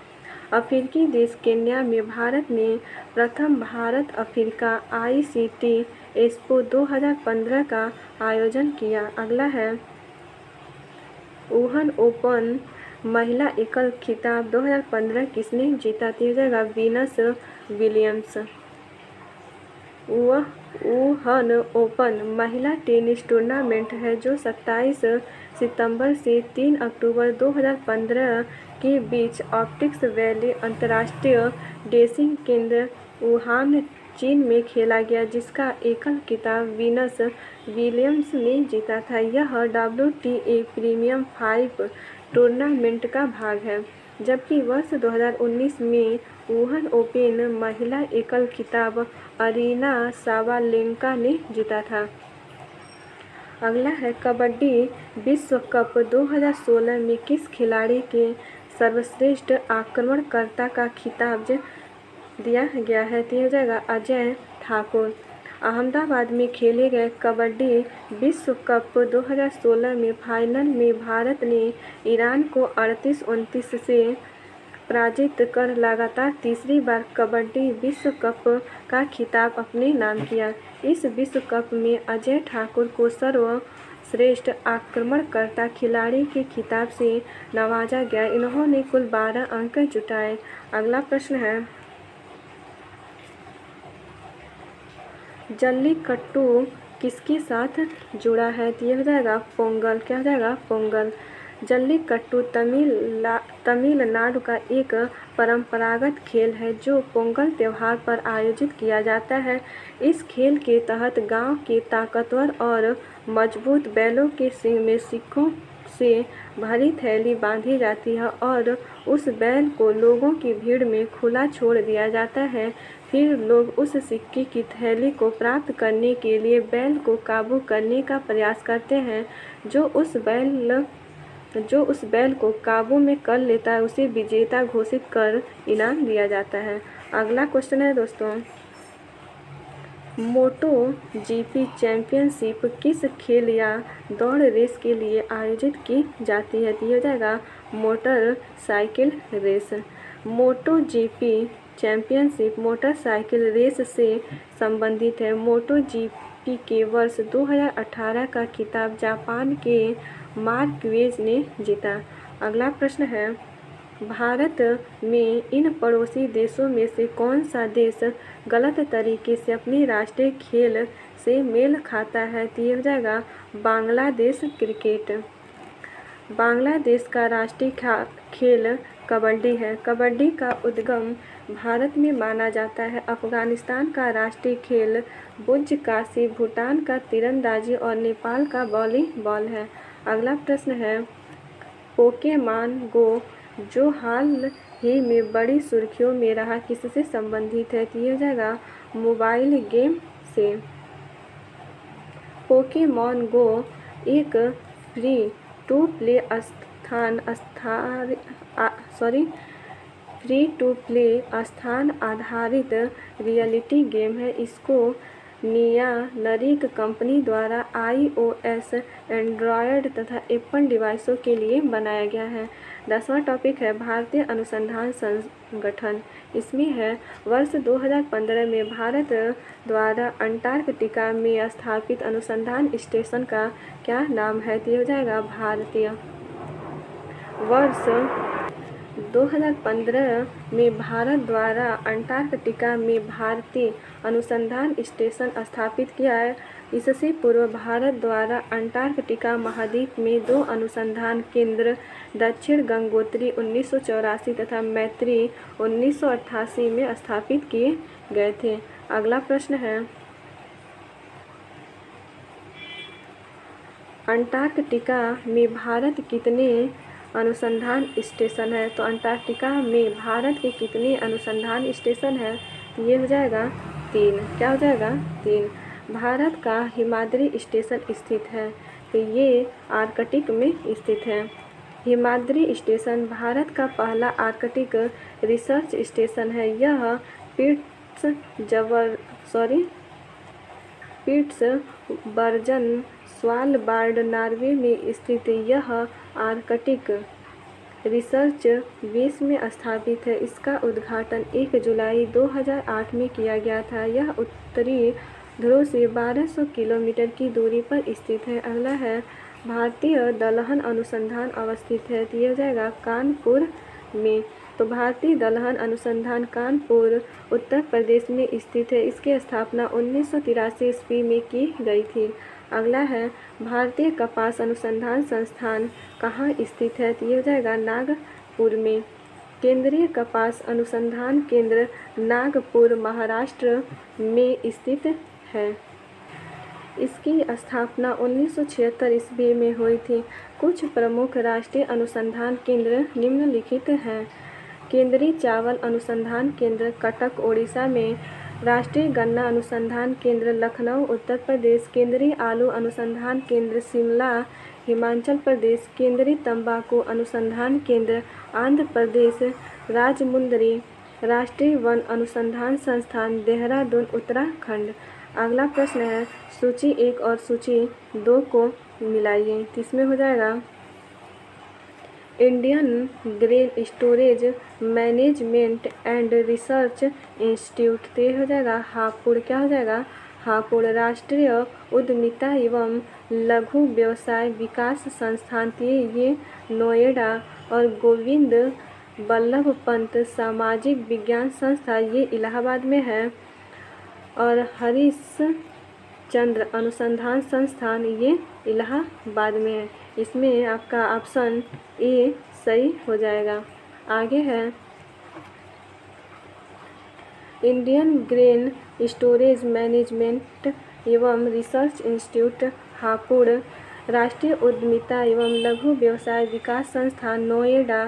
अफ्रीकी देश केन्या में भारत ने प्रथम भारत अफ्रीका आईसीटी एक्सपो 2015 का आयोजन किया। अगला है वुहान ओपन महिला एकल खिताब 2015 किसने जीता? तो हो जाएगा वीनस विलियम्स। वह वुहान ओपन महिला टेनिस टूर्नामेंट है जो सत्ताईस सितंबर से तीन अक्टूबर 2015 के बीच ऑप्टिक्स वैली अंतर्राष्ट्रीय डेसिंग केंद्र वुहान चीन में खेला गया, जिसका एकल खिताब वीनस विलियम्स ने जीता था। यह W T A premium five tournament का भाग है, जबकि वर्ष 2019 में वुहान ओपन महिला एकल खिताब अरीना सावालेंका ने जीता था। अगला है कबड्डी। विश्व कप 2016 में किस खिलाड़ी के सर्वश्रेष्ठ आक्रमणकर्ता का खिताब दिया गया है। तीन हो जाएगा अजय ठाकुर, अहमदाबाद में खेले गए कबड्डी विश्व कप 2016 में फाइनल में भारत ने ईरान को अड़तीस उनतीस से पराजित कर लगातार तीसरी बार कबड्डी विश्व कप का खिताब अपने नाम किया। इस विश्व कप में अजय ठाकुर को सर्वश्रेष्ठ आक्रमणकर्ता खिलाड़ी के खिताब से नवाजा गया। इन्होंने कुल बारह अंक जुटाए। अगला प्रश्न है जल्लीकट्टू किसके साथ जुड़ा है? तो ये हो जाएगा पोंगल, क्या हो जाएगा? पोंगल। जल्लीकट्टू तमिल तमिलनाडु का एक परंपरागत खेल है जो पोंगल त्यौहार पर आयोजित किया जाता है। इस खेल के तहत गाँव के ताकतवर और मज़बूत बैलों के सिंह में सिक्कों से भरी थैली बांधी जाती है और उस बैल को लोगों की भीड़ में खुला छोड़ दिया जाता है। फिर लोग उस सिक्के की थैली को प्राप्त करने के लिए बैल को काबू करने का प्रयास करते हैं। जो उस बैल जो उस बैल को काबू में कर लेता है, उसे विजेता घोषित कर इनाम दिया जाता है। अगला क्वेश्चन है दोस्तों, मोटो जीपी चैंपियनशिप किस खेल या दौड़ रेस के लिए आयोजित की जाती है? हो जाएगा motorcycle race. Moto GP championship motorcycle race से संबंधित है। मोटो जीपी के वर्ष 2018 का खिताब जापान के मार्कवेज ने जीता। अगला प्रश्न है, भारत में इन पड़ोसी देशों में से कौन सा देश गलत तरीके से अपनी राष्ट्रीय खेल से मेल खाता है? तो ये हो जाएगा बांग्लादेश क्रिकेट। बांग्लादेश का राष्ट्रीय खेल कबड्डी है। कबड्डी का उद्गम भारत में माना जाता है। अफ़गानिस्तान का राष्ट्रीय खेल बुज काशी भूटान का तीरंदाजी और नेपाल का वॉलीबॉल है। अगला प्रश्न है, पोकेमान गो, जो हाल ही में बड़ी सुर्खियों में रहा, किससे संबंधित है? तो ये हो जाएगा मोबाइल गेम से। पोकेमॉन गो एक फ्री टू प्ले स्थान सॉरी फ्री टू प्ले स्थान आधारित रियलिटी गेम है। इसको निया नरिक कंपनी द्वारा आईओएस एंड्रॉयड तथा एप्पल डिवाइसों के लिए बनाया गया है। दसवां टॉपिक है, भारतीय अनुसंधान संगठन। इसमें है, वर्ष 2015 में भारत द्वारा अंटार्कटिका में स्थापित अनुसंधान स्टेशन का क्या नाम है? तो हो जाएगा, भारतीय। वर्ष 2015 में भारत द्वारा अंटार्कटिका में भारतीय अनुसंधान स्टेशन स्थापित किया है। इससे पूर्व भारत द्वारा अंटार्कटिका महाद्वीप में दो अनुसंधान केंद्र, दक्षिण गंगोत्री उन्नीस सौ चौरासी तथा मैत्री उन्नीस सौ अट्ठासी में स्थापित किए गए थे। अगला प्रश्न है, अंटार्कटिका में भारत कितने अनुसंधान स्टेशन है। तो अंटार्कटिका में भारत के कितने अनुसंधान स्टेशन है? तो ये हो जाएगा तीन। क्या हो जाएगा? तीन। भारत का हिमाद्री स्टेशन स्थित है। तो ये आर्कटिक में स्थित है। हिमाद्री स्टेशन भारत का पहला आर्कटिक रिसर्च स्टेशन है। यह Spitsbergen sorry, Spitsbergen Svalbard, Norway में स्थित। यह आर्कटिक रिसर्च बीस में स्थापित है। इसका उद्घाटन 1 जुलाई 2008 में किया गया था। यह उत्तरी ध्रुव से 1200 किलोमीटर की दूरी पर स्थित है। अगला है, भारतीय दलहन अनुसंधान अवस्थित है। दिया जाएगा, कानपुर में। तो भारतीय दलहन अनुसंधान कानपुर, उत्तर प्रदेश में स्थित है। इसकी स्थापना उन्नीस सौ तिरासी ईस्वी में की गई थी। अगला है, भारतीय कपास अनुसंधान संस्थान कहाँ स्थित है? तो हो जाएगा नागपुर में। केंद्रीय कपास अनुसंधान केंद्र नागपुर, महाराष्ट्र में स्थित है। इसकी स्थापना 1976 ईस्वी में हुई थी। कुछ प्रमुख राष्ट्रीय अनुसंधान केंद्र निम्नलिखित हैं। केंद्रीय चावल अनुसंधान केंद्र कटक, ओडिशा में। राष्ट्रीय गन्ना अनुसंधान केंद्र लखनऊ, उत्तर प्रदेश। केंद्रीय आलू अनुसंधान केंद्र शिमला। हिमाचल प्रदेश केंद्रीय तंबाकू अनुसंधान केंद्र, आंध्र प्रदेश राजमुंदरी राष्ट्रीय वन अनुसंधान संस्थान, देहरादून, उत्तराखंड। अगला प्रश्न है, सूची एक और सूची दो को मिलाइए इसमें हो जाएगा? Indian Grain Storage Management and Research Institute तो हो जाएगा, हापुड़। क्या हो जाएगा? हापुड़ राष्ट्रीय उद्यमिता एवं लघु व्यवसाय विकास संस्थान ये नोएडा और गोविंद बल्लभ पंत सामाजिक विज्ञान संस्था ये इलाहाबाद में है। और हरीश चंद्र अनुसंधान संस्थान ये इलाहाबाद में है। इसमें आपका ऑप्शन ए सही हो जाएगा। आगे है। इंडियन ग्रेन स्टोरेज मैनेजमेंट एवं रिसर्च इंस्टीट्यूट हापुड़, राष्ट्रीय उद्यमिता एवं लघु व्यवसाय विकास संस्थान नोएडा,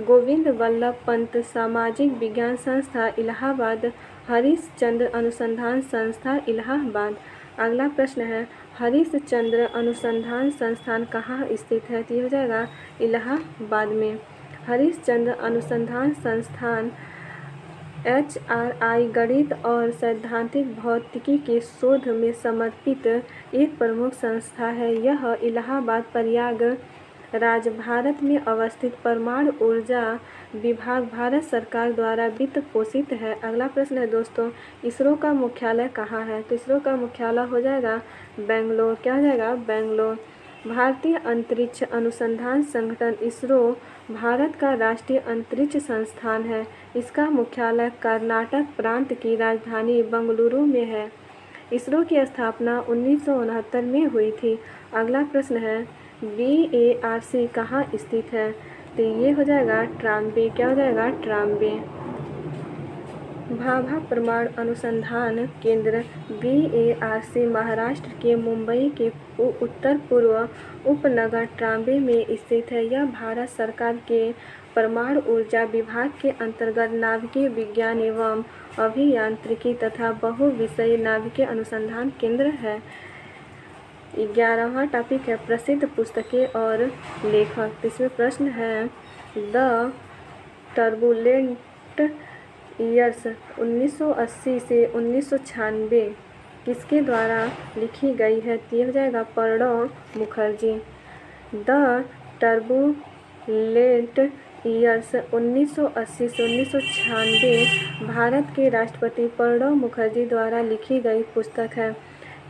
गोविंद वल्लभ पंत सामाजिक विज्ञान संस्था इलाहाबाद, हरीश चंद्र अनुसंधान संस्था इलाहाबाद। अगला प्रश्न है, हरीश चंद्र अनुसंधान संस्थान कहाँ स्थित है? तो ये हो जाएगा इलाहाबाद में। हरीश चंद्र अनुसंधान संस्थान एच आर आई गणित और सैद्धांतिक भौतिकी के शोध में समर्पित एक प्रमुख संस्था है। यह इलाहाबाद प्रयाग राज्य भारत में अवस्थित परमाणु ऊर्जा विभाग भारत सरकार द्वारा वित्त पोषित है। अगला प्रश्न है दोस्तों, इसरो का मुख्यालय कहाँ है? तो इसरो का मुख्यालय हो जाएगा बेंगलोर। क्या हो जाएगा? बेंगलोर। भारतीय अंतरिक्ष अनुसंधान संगठन इसरो भारत का राष्ट्रीय अंतरिक्ष संस्थान है। इसका मुख्यालय कर्नाटक प्रांत की राजधानी बंगलुरु में है। इसरो की स्थापना उन्नीस सौ उनहत्तर में हुई थी। अगला प्रश्न है बी ए आर सी कहाँ स्थित है? तो ये हो जाएगा ट्राम्बे। क्या हो जाएगा? ट्राम्बे। भाभा प्रमाण अनुसंधान केंद्र B A R C Maharashtra के मुंबई के उत्तर पूर्व उपनगर ट्राम्बे में स्थित है। यह भारत सरकार के परमाणु ऊर्जा विभाग के अंतर्गत नाभिकीय विज्ञान एवं अभियांत्रिकी तथा बहुविषयी नाभिकीय अनुसंधान केंद्र है। ग्यारहवा टॉपिक है प्रसिद्ध पुस्तकें और लेखक। इसमें प्रश्न है, द टर्बुलेंट ईयर्स 1980 से उन्नीस सौ छियानवे, किसके द्वारा लिखी गई है तो ये हो जाएगा Pranab Mukherjee. The Turbulent Years 1980 से उन्नीस सौ छियानवे, भारत के राष्ट्रपति प्रणव मुखर्जी द्वारा लिखी गई पुस्तक है।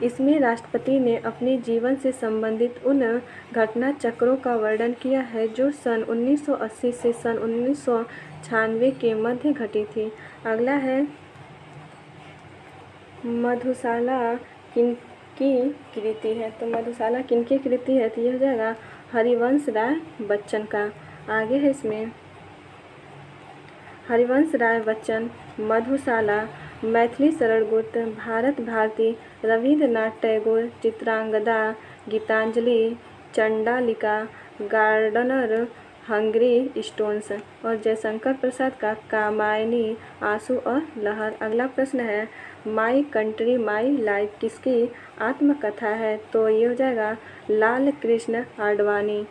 इसमें राष्ट्रपति ने अपने जीवन से संबंधित उन घटना चक्रों का वर्णन किया है जो सन 1980 से सन उन्नीस सौ छानवे के मध्य घटी थी। अगला है मधुशाला किनकी कृति है। तो मधुशाला किनकी कृति है? तो यह हो जाएगा हरिवंश राय बच्चन का। आगे है इसमें Harivansh Rai Bachchan, Madhushala Maithili Sharangupt Bharat Bharati, Rabindranath Tagore, Chitrangada, Gitanjali, Chandalika, gardener, hungry, stones और जयशंकर प्रसाद का कामायनी, आँसू और लहर। अगला प्रश्न है माई कंट्री माई लाइफ किसकी आत्मकथा है? तो ये हो जाएगा Lal Krishna Advani.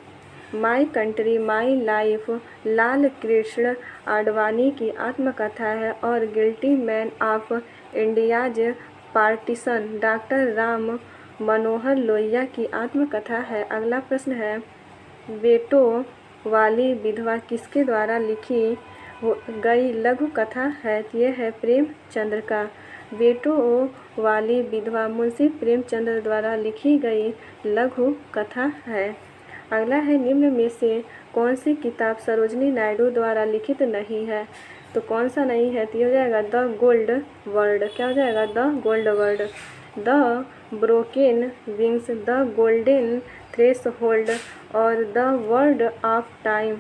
My Country, My Life, Lal Krishna Advani की आत्मकथा है और Guilty Men of India's Partition, doctor Ram Manohar Lohia की आत्मकथा है। अगला प्रश्न है बेटो वाली विधवा किसके द्वारा लिखी गई लघु कथा है? यह है प्रेमचंद्र का। बेटो वाली विधवा मुंशी प्रेमचंद्र द्वारा लिखी गई लघु कथा है। अगला है निम्न में से, कौन सी किताब सरोजनी नायडू द्वारा लिखित नहीं है? तो कौन सा नहीं है तो ये हो जाएगा द गोल्ड वर्ल्ड क्या हो जाएगा? The Gold World the Broken Wings, the Golden Threshold और द वर्ल्ड ऑफ़ टाइम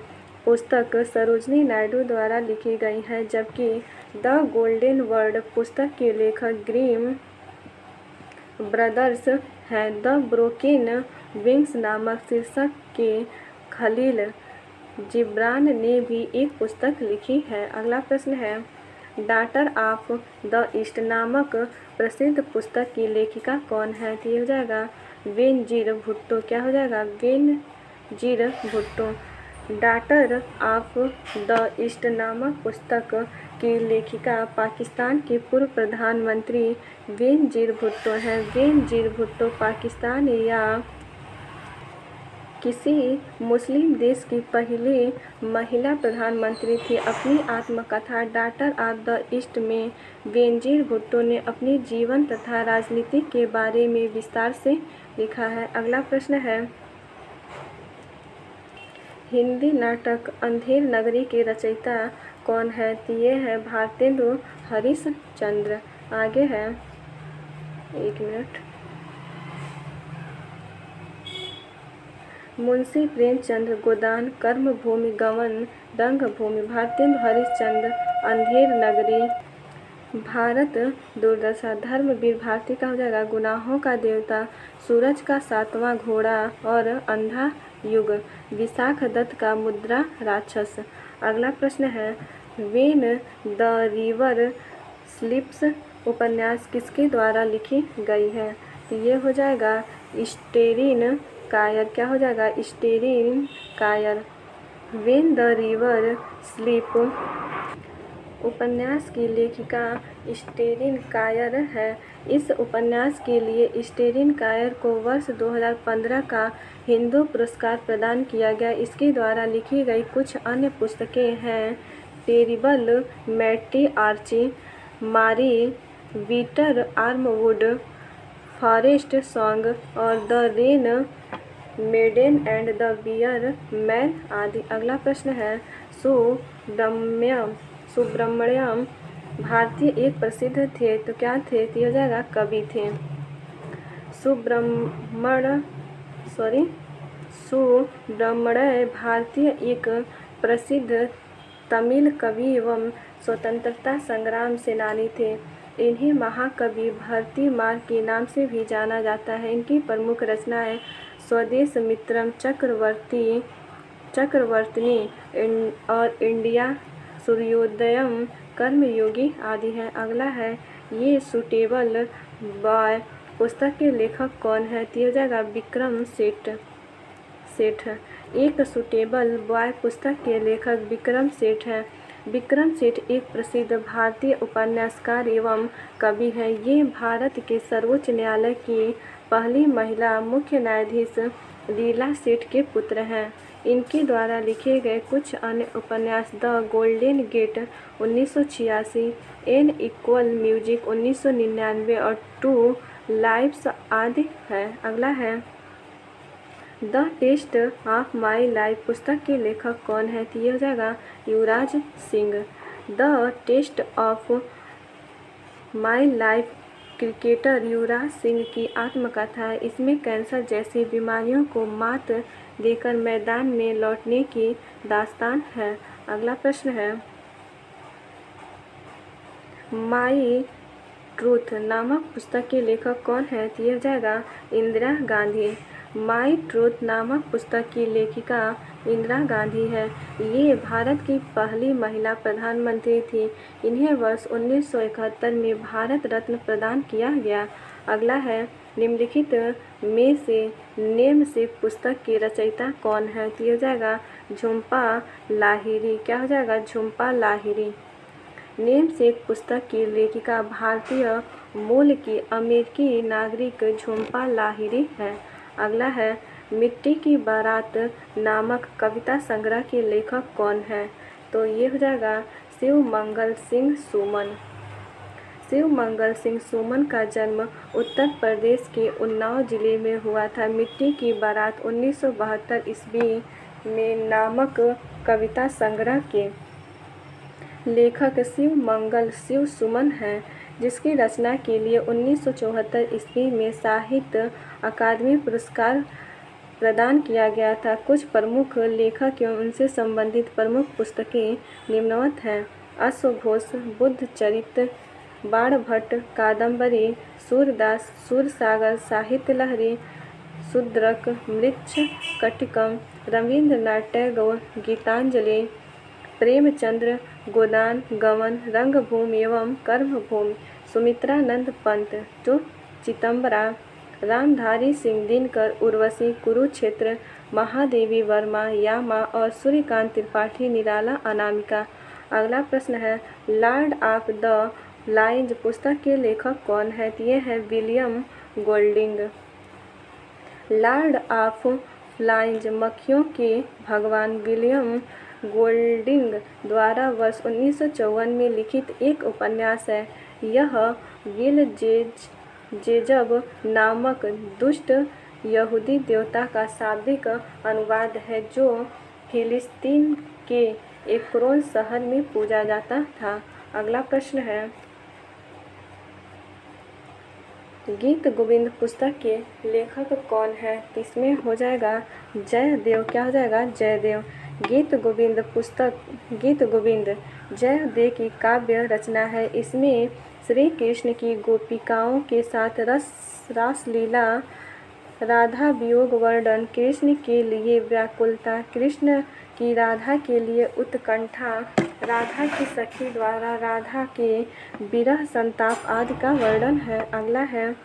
पुस्तक सरोजनी नायडू द्वारा लिखी गई है, जबकि द गोल्डन वर्ल्ड पुस्तक के लेखक ग्रीम ब्रदर्स हैं। द ब्रोकेन विंग्स नामक शीर्षक के खलील जिब्रान ने भी एक पुस्तक लिखी है। अगला प्रश्न है, डाटर ऑफ़ द ईस्ट नामक प्रसिद्ध पुस्तक की लेखिका कौन है? तो ये हो जाएगा वेन जीर भुट्टो। क्या हो जाएगा? Benazir Bhutto. Daughter of the East नामक पुस्तक की लेखिका पाकिस्तान के पूर्व प्रधानमंत्री वेन जीर भुट्टो हैं। वेन जीर भुट्टो पाकिस्तान या किसी मुस्लिम देश की पहली महिला प्रधानमंत्री थी। अपनी आत्मकथा डाटर ऑफ़ द ईस्ट में बेनजीर भुट्टो ने अपने जीवन तथा राजनीति के बारे में विस्तार से लिखा है। अगला प्रश्न है, हिंदी नाटक अंधेर नगरी के रचयिता कौन है? तो ये है भारतेंदु हरिश्चंद्र। आगे है, एक मिनट। मुंशी प्रेमचंद्र गोदान, कर्मभूमि गवन, रंगभूमि, भारतेंदु हरिश्चंद्र अंधेर नगरी, भारत दुर्दशा, धर्मवीर, भारती का हो जाएगा गुनाहों का देवता, सूरज का सातवां घोड़ा और अंधा युग, विशाख दत्त का मुद्रा राक्षस। अगला प्रश्न है, वेन द रिवर स्लिप्स उपन्यास किसके द्वारा लिखी गई है? तो ये हो जाएगा स्टेरिन कायर, क्या हो जाएगा? स्टेरिन कायर। वेन द रिवर स्लीप उपन्यास की लेखिका स्टेरिन कायर है। इस उपन्यास के लिए स्टेरिन कायर को वर्ष 2015 का हिंदू पुरस्कार प्रदान किया गया। इसके द्वारा लिखी गई कुछ अन्य पुस्तकें हैं। टेरिबल मैटी आर्ची मारी वीटर आर्मवुड फॉरेस्ट सॉन्ग और the rain, maiden and the bear man आदि। अगला प्रश्न है सुब्रह्मण्यम सुब्रमण्यम भारतीय एक प्रसिद्ध थे तो क्या थे? तो जाएगा कवि थे। सुब्रह्मण्य सॉरी सुब्रह्मण्य भारतीय एक प्रसिद्ध तमिल कवि एवं स्वतंत्रता संग्राम सेनानी थे। इन्हें महाकवि भरती मार के नाम से भी जाना जाता है। इनकी प्रमुख रचनाएँ स्वदेश मित्रम चक्रवर्ती चक्रवर्तनी इन, और इंडिया सूर्योदयम कर्मयोगी आदि हैं। अगला है ये सुटेबल बॉय पुस्तक के लेखक कौन है? हो जाएगा विक्रम सेठ सेठ। एक सुटेबल बॉय पुस्तक के लेखक विक्रम सेठ हैं। विक्रम सेठ एक प्रसिद्ध भारतीय उपन्यासकार एवं कवि हैं। ये भारत के सर्वोच्च न्यायालय की पहली महिला मुख्य न्यायाधीश लीला सेठ के पुत्र हैं। इनके द्वारा लिखे गए कुछ अन्य उपन्यास द गोल्डन गेट उन्नीस सौ छियासी, एन इक्वल म्यूज़िक उन्नीस सौ निन्यानवे और टू लाइफ्स आदि है। अगला है the Test of My Life पुस्तक के लेखक कौन है? तो ये हो जाएगा Yuvraj Singh. The Test of My Life cricketer Yuvraj Singh की आत्मकथा है। इसमें कैंसर जैसी बीमारियों को मात देकर मैदान में लौटने की दास्तान है। अगला प्रश्न है। माई ट्रूथ नामक पुस्तक के लेखक कौन है? तो यह जाएगा इंदिरा गांधी। माई ट्रूथ नामक पुस्तक की लेखिका इंदिरा गांधी है। ये भारत की पहली महिला प्रधानमंत्री थी। इन्हें वर्ष 1971 में भारत रत्न प्रदान किया गया। अगला है, निम्नलिखित में से नेम से पुस्तक की रचयिता कौन है? तो यह जाएगा झुम्पा लाहिरी। क्या हो जाएगा? झुम्पा लाहिरी। नेम से पुस्तक की लेखिका भारतीय मूल की अमेरिकी नागरिक झुम्पा लाहिरी है। अगला है, मिट्टी की बारात नामक कविता संग्रह के लेखक कौन है? तो ये हो जाएगा शिव मंगल सिंह सुमन। शिव मंगल सिंह सुमन का जन्म उत्तर प्रदेश के उन्नाव ज़िले में हुआ था। मिट्टी की बारात 1972 ईस्वी में नामक कविता संग्रह के लेखक शिव मंगल शिव सुमन हैं। जिसकी रचना के लिए 1974 ईस्वी में साहित्य अकादमी पुरस्कार प्रदान किया गया था। कुछ प्रमुख लेखक एवं उनसे संबंधित प्रमुख पुस्तकें निम्नवत हैं। अश्वघोष, बुद्ध चरित्र, बाणभट्ट, कादम्बरी, सूरदास, सूरसागर, साहित्य लहरी शूद्रक मृक्ष कटिकम रविन्द्रनाथ टैगोर, गीतांजलि, प्रेमचंद्र, गोदान गमन रंगभूमि एवं कर्मभूमि। सुमित्रानंद पंत तो चितम्बरा रामधारी सिंह दिनकर, उर्वशी कुरुक्षेत्र, महादेवी वर्मा, यामा और सूर्यकांत त्रिपाठी, निराला अनामिका। अगला प्रश्न है, लॉर्ड ऑफ़ द लाइन्स पुस्तक के लेखक कौन है? ये है William Golding. Lord of Flies मक्खियों के भगवान विलियम गोल्डिंग द्वारा वर्ष उन्नीस सौ चौवन में लिखित एक उपन्यास है। यह विल जेज, जेजब नामक दुष्ट यहूदी देवता का शाब्दिक अनुवाद है, जो फिलिस्तीन के एक्रोन शहर में पूजा जाता था। अगला प्रश्न है। गीत गोविंद पुस्तक के लेखक कौन है? इसमें हो जाएगा जय देव क्या हो जाएगा? जय देव गीत गोविंद पुस्तक, गीत गोविंद जय देव की काव्य रचना है। इसमें श्री कृष्ण की गोपिकाओं के साथ रस, रासलीला राधा वियोग वर्णन, कृष्ण के लिए व्याकुलता, कृष्ण की राधा के लिए उत्कंठा, राधा की सखी द्वारा राधा के विरह संताप आदि का वर्णन है। अगला है,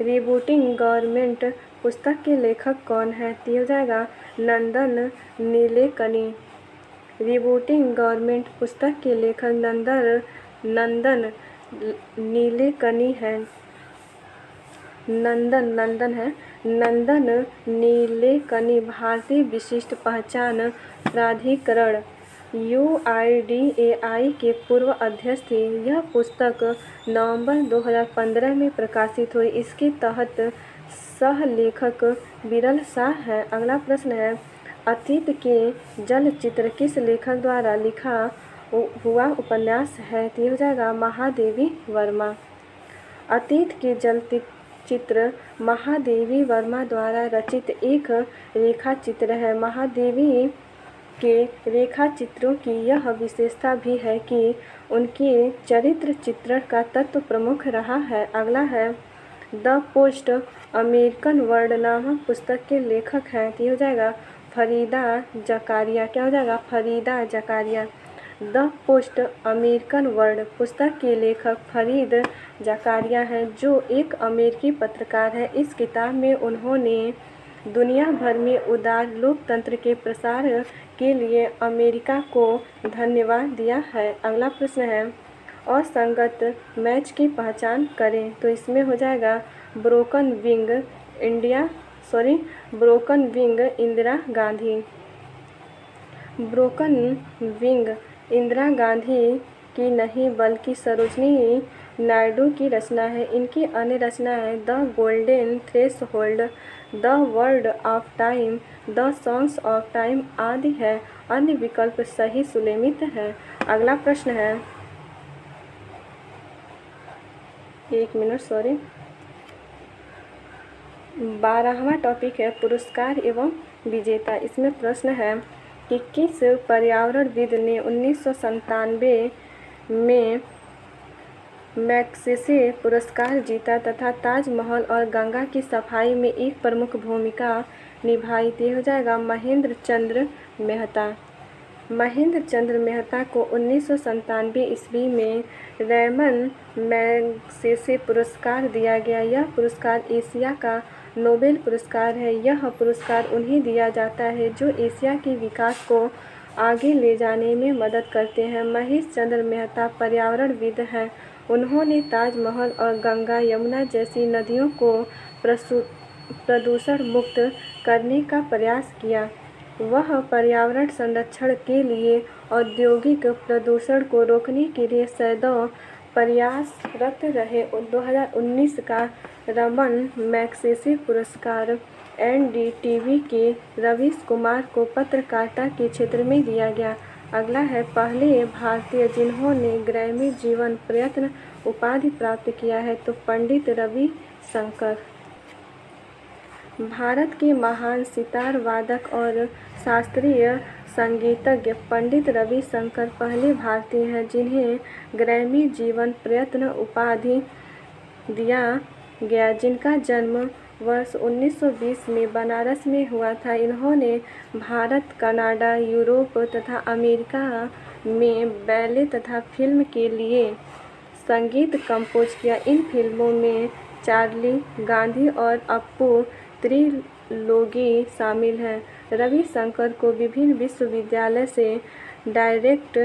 रिबूटिंग गवर्नमेंट पुस्तक के लेखक कौन है? दिया जाएगा, नंदन नीलेकनी। रिबूटिंग गवर्नमेंट पुस्तक के लेखक नंदन नंदन नीलेकनी है। नंदन नंदन है। नंदन नीलेकनी भारतीय विशिष्ट पहचान, प्राधिकरण। यू आई डी ए आई के पूर्व अध्यक्ष थे। यह पुस्तक नवंबर 2015 में प्रकाशित हुई। इसके तहत सह लेखक बिरल शाह है। अगला प्रश्न है, अतीत के जल चित्र किस लेखक द्वारा लिखा हुआ उपन्यास है तो हो जाएगा महादेवी वर्मा। अतीत के जल चित्र महादेवी वर्मा द्वारा रचित एक रेखा चित्र है। महादेवी के रेखा चित्रों की यह विशेषता भी है कि उनके चरित्र चित्रण का तत्व प्रमुख रहा है। अगला है, द पोस्ट अमेरिकन वर्ल्ड नामक पुस्तक के लेखक हैं। तो हो जाएगा, फरीदा जकारिया। क्या हो जाएगा? Fareed Zakaria. The Post American World पुस्तक के लेखक फरीद जकारिया हैं, जो एक अमेरिकी पत्रकार है। इस किताब में उन्होंने दुनिया भर में उदार लोकतंत्र के प्रसार के लिए अमेरिका को धन्यवाद दिया है। अगला प्रश्न है, असंगत मैच की पहचान करें। तो इसमें हो जाएगा, Broken Wing India, sorry, Broken Wing Indira Gandhi. Broken Wing Indira Gandhi की नहीं, बल्कि सरोजनी नायडू की रचना है। इनकी अन्य रचना है the Golden Threshold the World of Time, the Songs of Time आदि है। अन्य विकल्प सही सुलेमित है। अगला प्रश्न है। एक मिनट सॉरी बारहवा टॉपिक है, पुरस्कार एवं विजेता। इसमें प्रश्न है कि किस पर्यावरणविद ने उन्नीस में मैक्सेसे पुरस्कार जीता तथा ताजमहल और गंगा की सफ़ाई में एक प्रमुख भूमिका निभाई। थी हो जाएगा महेंद्र चंद्र मेहता। महेंद्र चंद्र मेहता को उन्नीस ईस्वी में रैमन मैग्सेसे पुरस्कार दिया गया। यह पुरस्कार एशिया का नोबेल पुरस्कार है। यह पुरस्कार उन्हें दिया जाता है जो एशिया के विकास को आगे ले जाने में मदद करते हैं। महेश चंद्र मेहता पर्यावरणविद हैं। उन्होंने ताजमहल और गंगा यमुना जैसी नदियों को प्रदूषण मुक्त करने का प्रयास किया। वह पर्यावरण संरक्षण के लिए औद्योगिक प्रदूषण को रोकने के लिए सैदों प्रयासरत रहे। 2019 का रमन मैगसेसे पुरस्कार एनडीटीवी के रवीश कुमार को पत्रकारिता के क्षेत्र में दिया गया। अगला है, पहले भारतीय जिन्होंने ग्रैमी जीवन प्रयत्न उपाधि प्राप्त किया है तो पंडित रवि शंकर। भारत के महान सितार वादक और शास्त्रीय संगीतज्ञ पंडित रवि शंकर पहले भारतीय हैं, जिन्हें ग्रैमी जीवन प्रयत्न उपाधि दिया गया, जिनका जन्म वर्ष 1920 में बनारस में हुआ था। इन्होंने भारत, कनाडा, यूरोप तथा अमेरिका में बैले तथा फ़िल्म के लिए संगीत कंपोज किया। इन फ़िल्मों में चार्ली गांधी और अप्पू त्रिलोगी शामिल हैं। रवि शंकर को विभिन्न विश्वविद्यालय से डायरेक्ट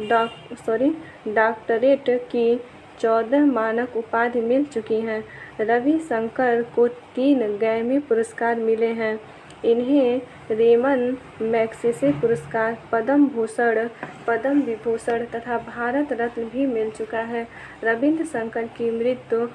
डॉक, सॉरी, डॉक्टरेट की चौदह मानक उपाधि मिल चुकी हैं। रवि शंकर को तीन गैमी पुरस्कार मिले हैं। इन्हें रेमन मैगसेसे पुरस्कार, पद्म भूषण, पद्म विभूषण तथा भारत रत्न भी मिल चुका है। रविंद्र शंकर की मृत्यु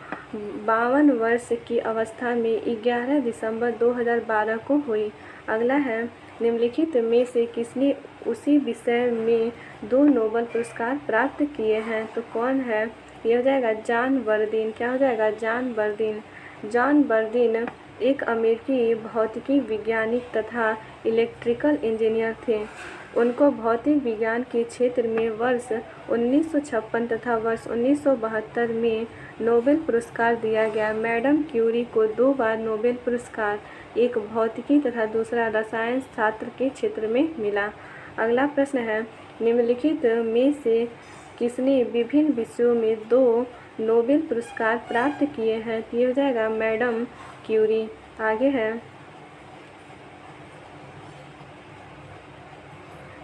बावन वर्ष की अवस्था में 11 दिसंबर 2012 को हुई। अगला है, निम्नलिखित में से किसने उसी विषय में दो नोबल पुरस्कार प्राप्त किए हैं? तो कौन है? ये हो जाएगा जॉन बर्दिन क्या हो जाएगा? जॉन बर्दिन जॉन बर्दिन एक अमेरिकी भौतिकी वैज्ञानिक तथा इलेक्ट्रिकल इंजीनियर थे। उनको भौतिक विज्ञान के क्षेत्र में वर्ष 1956 तथा वर्ष 1972 में नोबेल पुरस्कार दिया गया। मैडम क्यूरी को दो बार नोबेल पुरस्कार, एक भौतिकी तथा दूसरा रसायन शास्त्र के क्षेत्र में मिला। अगला प्रश्न है, निम्नलिखित में से किसने विभिन्न विषयों में दो नोबेल पुरस्कार प्राप्त किए हैं? ये हो जाएगा मैडम क्यूरी। आगे है।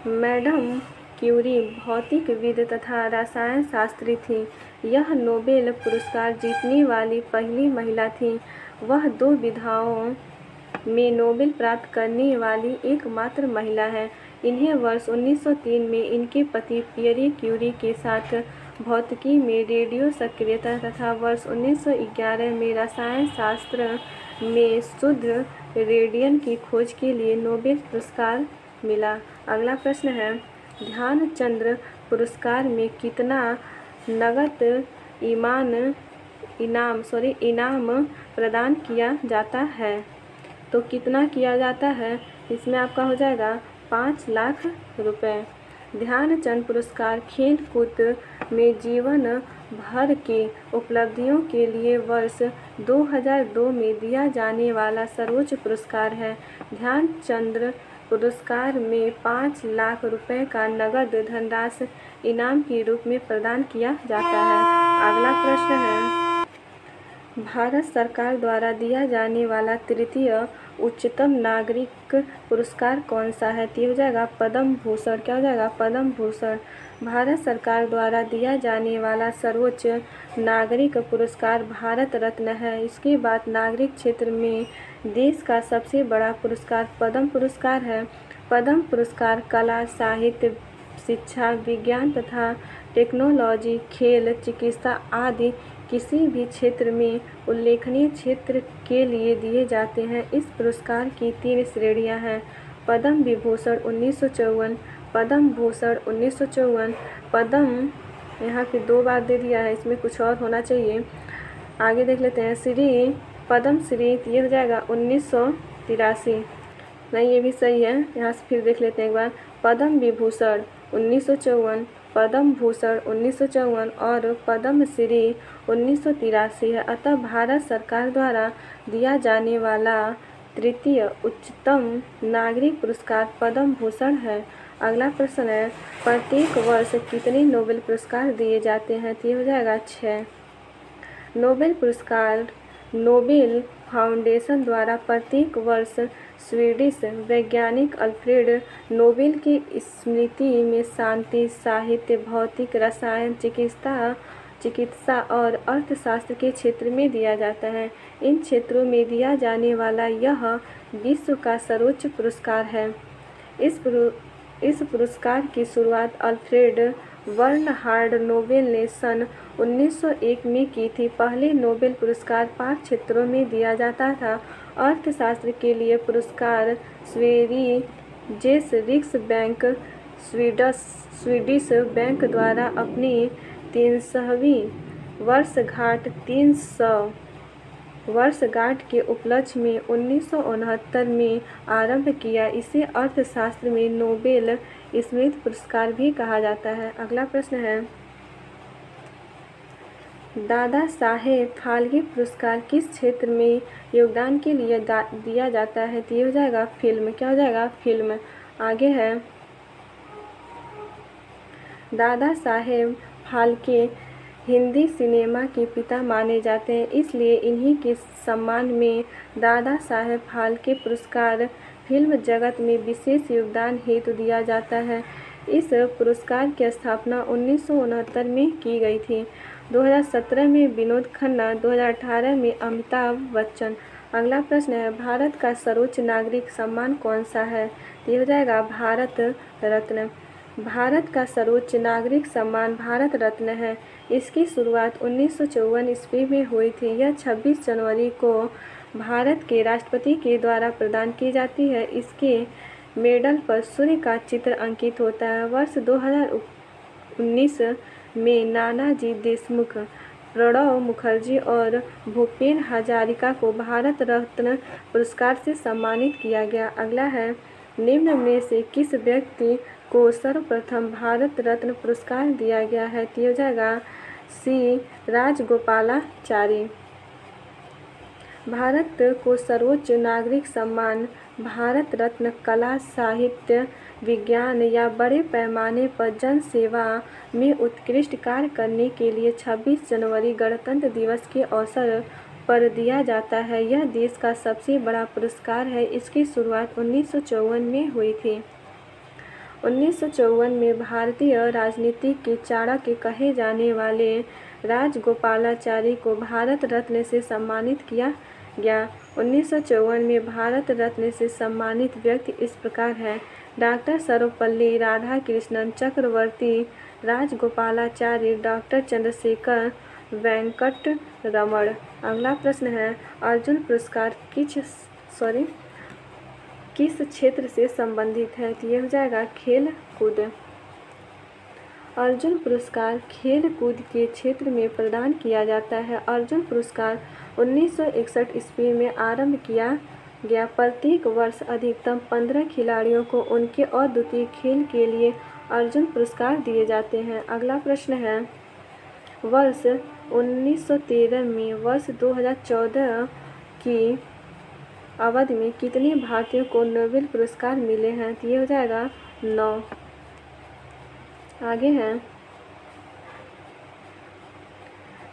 मैडम क्यूरी भौतिकविद तथा रसायन शास्त्री थी। यह नोबेल पुरस्कार जीतने वाली पहली महिला थी। वह दो विधाओं में नोबेल प्राप्त करने वाली एकमात्र महिला है। इन्हें वर्ष 1903 में इनके पति पियरी क्यूरी के साथ भौतिकी में रेडियो सक्रियता तथा वर्ष 1911 में रसायन शास्त्र में शुद्ध रेडियन की खोज के लिए नोबेल पुरस्कार मिला। अगला प्रश्न है ध्यानचंद्र पुरस्कार में कितना नगद ईमान इनाम सॉरी इनाम प्रदान किया जाता है? तो कितना किया जाता है? इसमें आपका हो जाएगा पाँच लाख रुपए। ध्यानचंद पुरस्कार खेल कूद में जीवन भर की उपलब्धियों के लिए वर्ष 2002 में दिया जाने वाला सर्वोच्च पुरस्कार है। ध्यानचंद्र पुरस्कार में पाँच लाख रुपए का नगद धनराशि इनाम के रूप में प्रदान किया जाता है। अगला प्रश्न है। भारत सरकार द्वारा दिया जाने वाला तृतीय उच्चतम नागरिक पुरस्कार कौन सा है? तो हो जाएगा पद्म भूषण। क्या हो जाएगा? पद्म भूषण। भारत सरकार द्वारा दिया जाने वाला सर्वोच्च नागरिक पुरस्कार भारत रत्न है। इसके बाद नागरिक क्षेत्र में देश का सबसे बड़ा पुरस्कार पद्म पुरस्कार है। पद्म पुरस्कार कला, साहित्य, शिक्षा, विज्ञान तथा टेक्नोलॉजी, खेल, चिकित्सा आदि किसी भी क्षेत्र में उल्लेखनीय क्षेत्र के लिए दिए जाते हैं। इस पुरस्कार की तीन श्रेणियाँ हैं। पद्म विभूषण उन्नीस सौ चौवन, पद्म भूषण उन्नीस सौ चौवन, पद्म, यहाँ पे दो बार दे दिया है, इसमें कुछ और होना चाहिए। आगे देख लेते हैं, श्री पद्म श्री ये हो जाएगा उन्नीस सौ तिरासी। नहीं, ये भी सही है। यहाँ से फिर देख लेते हैं एक बार। पद्म विभूषण उन्नीस सौ चौवन पद्म भूषण उन्नीस सौ चौवन और पद्म श्री उन्नीस है अतः भारत सरकार द्वारा दिया जाने वाला तृतीय उच्चतम नागरिक पुरस्कार पद्म भूषण है। अगला प्रश्न है, प्रत्येक वर्ष कितने नोबेल पुरस्कार दिए जाते हैं? तो ये हो जाएगा छः। नोबेल पुरस्कार, नोबेल फाउंडेशन द्वारा प्रत्येक वर्ष स्वीडिश वैज्ञानिक अल्फ्रेड नोबेल की स्मृति में शांति साहित्य भौतिक रसायन चिकित्सा चिकित्सा और अर्थशास्त्र के क्षेत्र में दिया जाता है। इन क्षेत्रों में दिया जाने वाला यह विश्व का सर्वोच्च पुरस्कार है। इस पुरु, इस पुरस्कार की शुरुआत अल्फ्रेड बर्नहार्ड नोबेल ने सन 1901 में की थी। पहले नोबेल पुरस्कार पाँच क्षेत्रों में दिया जाता था। अर्थशास्त्र के लिए पुरस्कार स्वेरिजेस रिक्स बैंक स्वीडस, स्वीडिश बैंक द्वारा अपनी तीन वर्षगांठ तीन सौ वर्षगांठ के उपलक्ष्य में उन्नीस सौ उनहत्तर में आरंभ किया। इसे अर्थशास्त्र में नोबेल स्मृति पुरस्कार भी कहा जाता है। अगला प्रश्न है दादा साहेब फाल्के पुरस्कार किस क्षेत्र में योगदान के लिए दिया जाता है? तो ये हो जाएगा फ़िल्म। क्या हो जाएगा? फ़िल्म आगे है। दादा साहेब, फाल्के हिंदी सिनेमा के पिता माने जाते हैं, इसलिए इन्हीं के सम्मान में दादा साहेब, फाल्के पुरस्कार फ़िल्म जगत में विशेष योगदान हेतु दिया जाता है। इस पुरस्कार की स्थापना उन्नीस सौ उनहत्तर में की गई थी। 2017 में विनोद खन्ना 2018 में अमिताभ बच्चन। अगला प्रश्न है, भारत का सर्वोच्च नागरिक सम्मान कौन सा है? ये हो जाएगा, भारत रत्न। भारत का सर्वोच्च नागरिक सम्मान भारत रत्न है। इसकी शुरुआत उन्नीस सौ चौवन ईस्वी में हुई थी। यह 26 जनवरी को भारत के राष्ट्रपति के द्वारा प्रदान की जाती है। इसके मेडल पर सूर्य का चित्र अंकित होता है। वर्ष 2019 में नानाजी देशमुख, प्रणव मुखर्जी और भूपेन हजारिका को भारत रत्न पुरस्कार से सम्मानित किया गया। अगला है, निम्न में से किस व्यक्ति को सर्वप्रथम भारत रत्न पुरस्कार दिया गया है? तो हो जाएगा सी राजगोपालाचारी। भारत को सर्वोच्च नागरिक सम्मान, भारत रत्न कला, साहित्य, विज्ञान या बड़े पैमाने पर जन सेवा में उत्कृष्ट कार्य करने के लिए 26 जनवरी गणतंत्र दिवस के अवसर पर दिया जाता है। यह देश का सबसे बड़ा पुरस्कार है। इसकी शुरुआत उन्नीस में हुई थी। उन्नीस में भारतीय राजनीति के चाणक्य कहे जाने वाले राजगोपालाचारी को भारत रत्न से सम्मानित किया गया उन्नीस में भारत रत्न से सम्मानित व्यक्ति इस प्रकार हैं। Doctor Sarvepalli Radhakrishnan Chakravarti, Rajagopalachari doctor Chandrashekhar Venkata Raman. अगला प्रश्न है, अर्जुन पुरस्कार किस सॉरी किस क्षेत्र से संबंधित है? तो ये हो जाएगा खेल कूद अर्जुन पुरस्कार खेल कूद के क्षेत्र में प्रदान किया जाता है। अर्जुन पुरस्कार 1961 ईस्वी में आरंभ किया गया। प्रत्येक वर्ष अधिकतम 15 खिलाड़ियों को उनके अद्वितीय खेल के लिए अर्जुन पुरस्कार दिए जाते हैं। अगला प्रश्न है, वर्ष 1913 में वर्ष 2014 की अवधि में कितने भारतीयों को नोबेल पुरस्कार मिले हैं? तो ये हो जाएगा नौ। आगे हैं,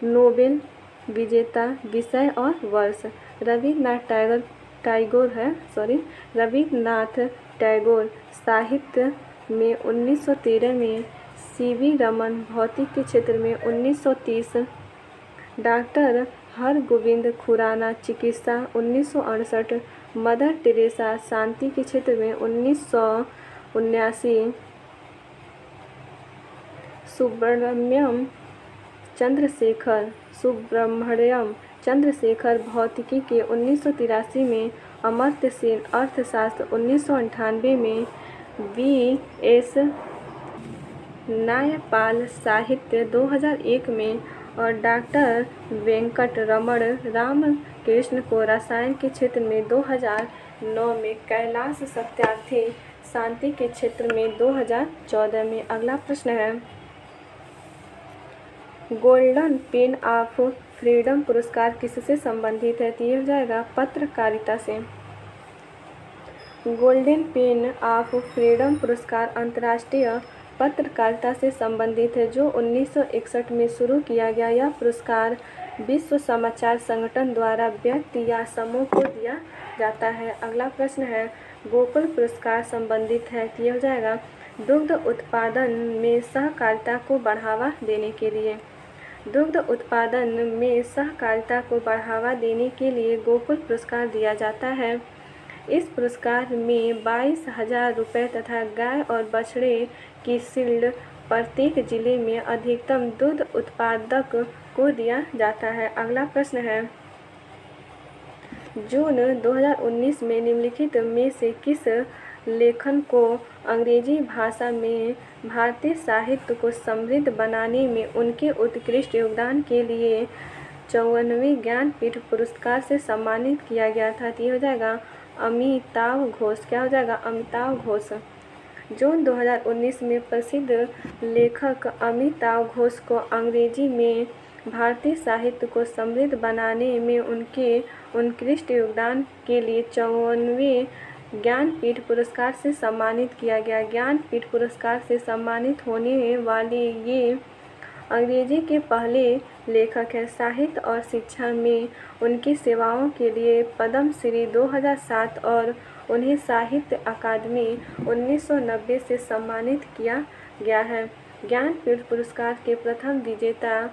नोबेल विजेता विषय और वर्ष। रविन्द्रनाथ टैगोर टैगोर है सॉरी रविन्द्रनाथ टैगोर साहित्य में 1913 में, सी वी रमन भौतिक के क्षेत्र में 1930 डॉक्टर हरगोविंद खुराना चिकित्सा उन्नीस सौ अड़सठ। मदर टेरेसा शांति के क्षेत्र में उन्नीस सुब्रमण्यम चंद्रशेखर सुब्रमण्यम चंद्रशेखर भौतिकी के उन्नीस सौ तिरासी में अमर्त्य सेन अर्थशास्त्र उन्नीस में बी एस नायपाल साहित्य 2001 में और डॉक्टर वेंकट रमण रामकृष्ण को रसायन के क्षेत्र में 2009 में कैलाश सत्यार्थी, शांति के क्षेत्र में 2014 में। अगला प्रश्न है। गोल्डन पेन ऑफ़ फ्रीडम पुरस्कार किससे संबंधित है? तो ये हो जाएगा पत्रकारिता से। गोल्डन पेन ऑफ़ फ्रीडम पुरस्कार अंतर्राष्ट्रीय पत्रकारिता से संबंधित है, जो 1961 में शुरू किया गया। यह पुरस्कार विश्व समाचार संगठन द्वारा व्यक्ति या समूह को दिया जाता है। अगला प्रश्न है, गोकुल पुरस्कार संबंधित है? यह हो जाएगा दुग्ध उत्पादन में सहकारिता को बढ़ावा देने के लिए। दुग्ध उत्पादन में सहकारिता को बढ़ावा देने के लिए गोकुल पुरस्कार दिया जाता है। इस पुरस्कार में बाईस हज़ार रुपये तथा गाय और बछड़े की शील्ड प्रत्येक ज़िले में अधिकतम दूध उत्पादक को दिया जाता है। अगला प्रश्न है, जून 2019 में निम्नलिखित में से किस लेखन को अंग्रेज़ी भाषा में भारतीय साहित्य को समृद्ध बनाने में उनके उत्कृष्ट योगदान के लिए चौवनवें ज्ञानपीठ पुरस्कार से सम्मानित किया गया था। तो हो जाएगा अमिताभ घोष। क्या हो जाएगा अमिताभ घोष? जून 2019 में प्रसिद्ध लेखक अमिताभ घोष को अंग्रेज़ी में भारतीय साहित्य को समृद्ध बनाने में उनके उत्कृष्ट योगदान के लिए चौवनवें ज्ञानपीठ पुरस्कार से सम्मानित किया गया। ज्ञानपीठ पुरस्कार से सम्मानित होने वाले ये अंग्रेज़ी के पहले लेखक हैं। साहित्य और शिक्षा में उनकी सेवाओं के लिए पद्म श्री 2007 और उन्हें साहित्य अकादमी 1990 से सम्मानित किया गया है। ज्ञानपीठ पुरस्कार के प्रथम विजेता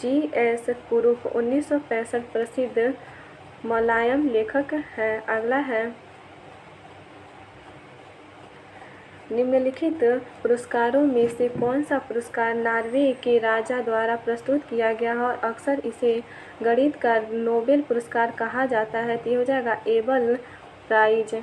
जी एस कुरुप उन्नीस प्रसिद्ध मलयालम लेखक है। अगला है निम्नलिखित पुरस्कारों में से कौन सा पुरस्कार नॉर्वे के राजा द्वारा प्रस्तुत किया गया है और अक्सर इसे गणित का नोबेल पुरस्कार कहा जाता है? तो हो जाएगा एबल प्राइज।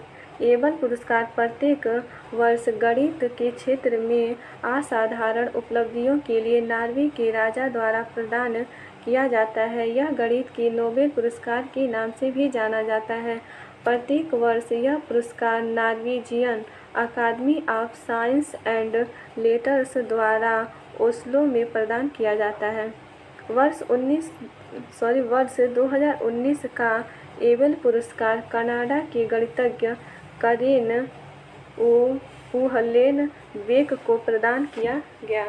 एबल पुरस्कार प्रत्येक वर्ष गणित के क्षेत्र में असाधारण उपलब्धियों के लिए नॉर्वे के राजा द्वारा प्रदान किया जाता है। यह गणित के नोबेल पुरस्कार के नाम से भी जाना जाता है। प्रत्येक वर्ष यह पुरस्कार Norwegian Academy of Science and Letters द्वारा ओस्लो में प्रदान किया जाता है। वर्ष 19 सॉरी, वर्ष 2019 का एबल पुरस्कार कनाडा के गणितज्ञ करेन उहलेन बेक को प्रदान किया गया।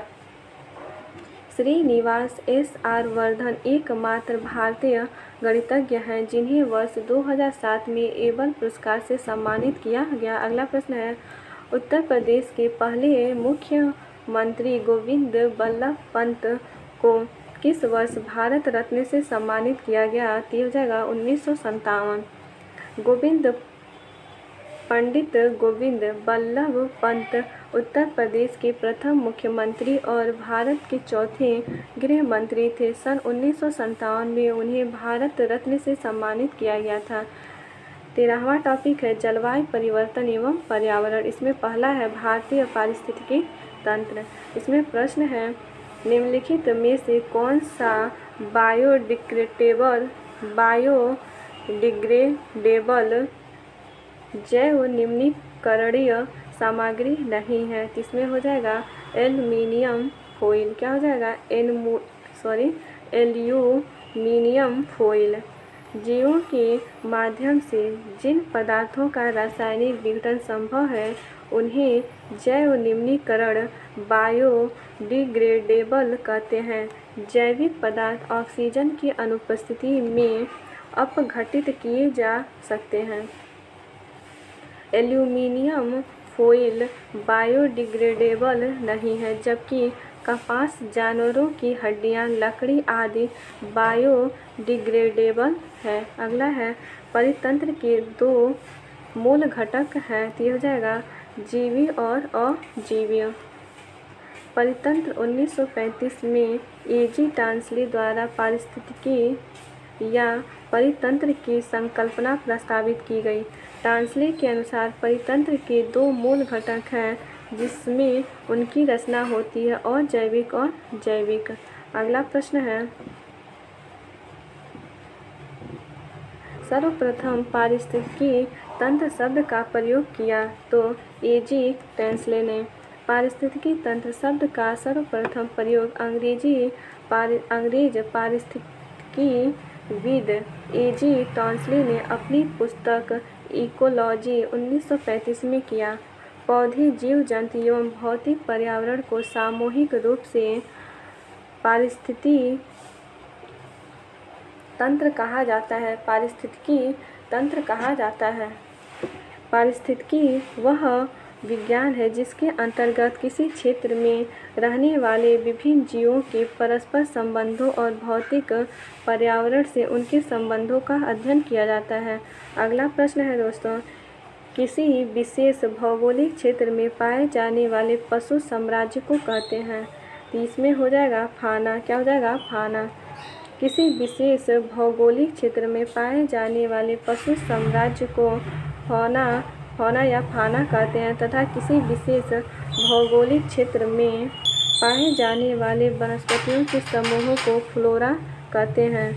श्रीनिवास एस आर वर्धन एकमात्र भारतीय गणितज्ञ हैं, जिन्हें वर्ष 2007 में एबल पुरस्कार से सम्मानित किया गया। अगला प्रश्न है उत्तर प्रदेश के पहले मुख्यमंत्री गोविंद बल्लभ पंत को किस वर्ष भारत रत्न से सम्मानित किया गया? तो हो जाएगा उन्नीस गोविंद, पंडित गोविंद बल्लभ पंत उत्तर प्रदेश के प्रथम मुख्यमंत्री और भारत के चौथे गृह मंत्री थे। सन उन्नीस में उन्हें भारत रत्न से सम्मानित किया गया था। तेरहवा टॉपिक है, जलवायु परिवर्तन एवं पर्यावरण। इसमें पहला है भारतीय पारिस्थितिकी तंत्र। इसमें प्रश्न है, निम्नलिखित में से कौन सा बायोडिग्रेडेबल बायोडिग्रेडेबल जैव निम्नीकरणीय सामग्री नहीं है? इसमें हो जाएगा? एल्युमिनियम फोइल क्या हो जाएगा? एनमू सॉरी एल्यूमिनियम फोइल जीवों के माध्यम से जिन पदार्थों का रासायनिक विघटन संभव है, उन्हें जैव निम्नीकरण बायोडिग्रेडेबल कहते हैं। जैविक पदार्थ ऑक्सीजन की अनुपस्थिति में अपघटित किए जा सकते हैं। एल्यूमिनियम फोइल बायोडिग्रेडेबल नहीं है, जबकि कपास, जानवरों की हड्डियाँ, लकड़ी आदि बायोडिग्रेडेबल है। अगला है, परितंत्र के दो मूल घटक हैं। तो ये हो जाएगा जीवी और अजीवी परितंत्र 1935 में एजी टांसली द्वारा पारिस्थितिकी या परितंत्र की संकल्पना प्रस्तावित की गई। टांसले के अनुसार परितंत्र के दो मूल घटक हैं, जिसमें उनकी रचना होती है और जैविक और जैविक। अगला प्रश्न है सर्वप्रथम पारिस्थितिकी तंत्र शब्द का प्रयोग किया तो एजी टेंसले ने पारिस्थितिकी तंत्र शब्द का सर्वप्रथम प्रयोग अंग्रेज़ी पारि, अंग्रेज़ पारिस्थितिकी विद एजी टॉन्सले ने अपनी पुस्तक इकोलॉजी 1935 में किया। पौधे, जीव, जंतु एवं भौतिक पर्यावरण को सामूहिक रूप से पारिस्थिति तंत्र कहा जाता है, पारिस्थितिकी तंत्र कहा जाता है। पारिस्थितिकी वह विज्ञान है जिसके अंतर्गत किसी क्षेत्र में रहने वाले विभिन्न जीवों के परस्पर संबंधों और भौतिक पर्यावरण से उनके संबंधों का अध्ययन किया जाता है। अगला प्रश्न है दोस्तों, किसी विशेष भौगोलिक क्षेत्र में पाए जाने वाले पशु साम्राज्य को कहते हैं। तो इसमें हो जाएगा फाना, क्या हो जाएगा? फाना। किसी विशेष भौगोलिक क्षेत्र में पाए जाने वाले पशु साम्राज्य को फौना फौना या फाना कहते हैं तथा किसी विशेष भौगोलिक क्षेत्र में पाए जाने वाले वनस्पतियों के समूहों को फ्लोरा कहते हैं।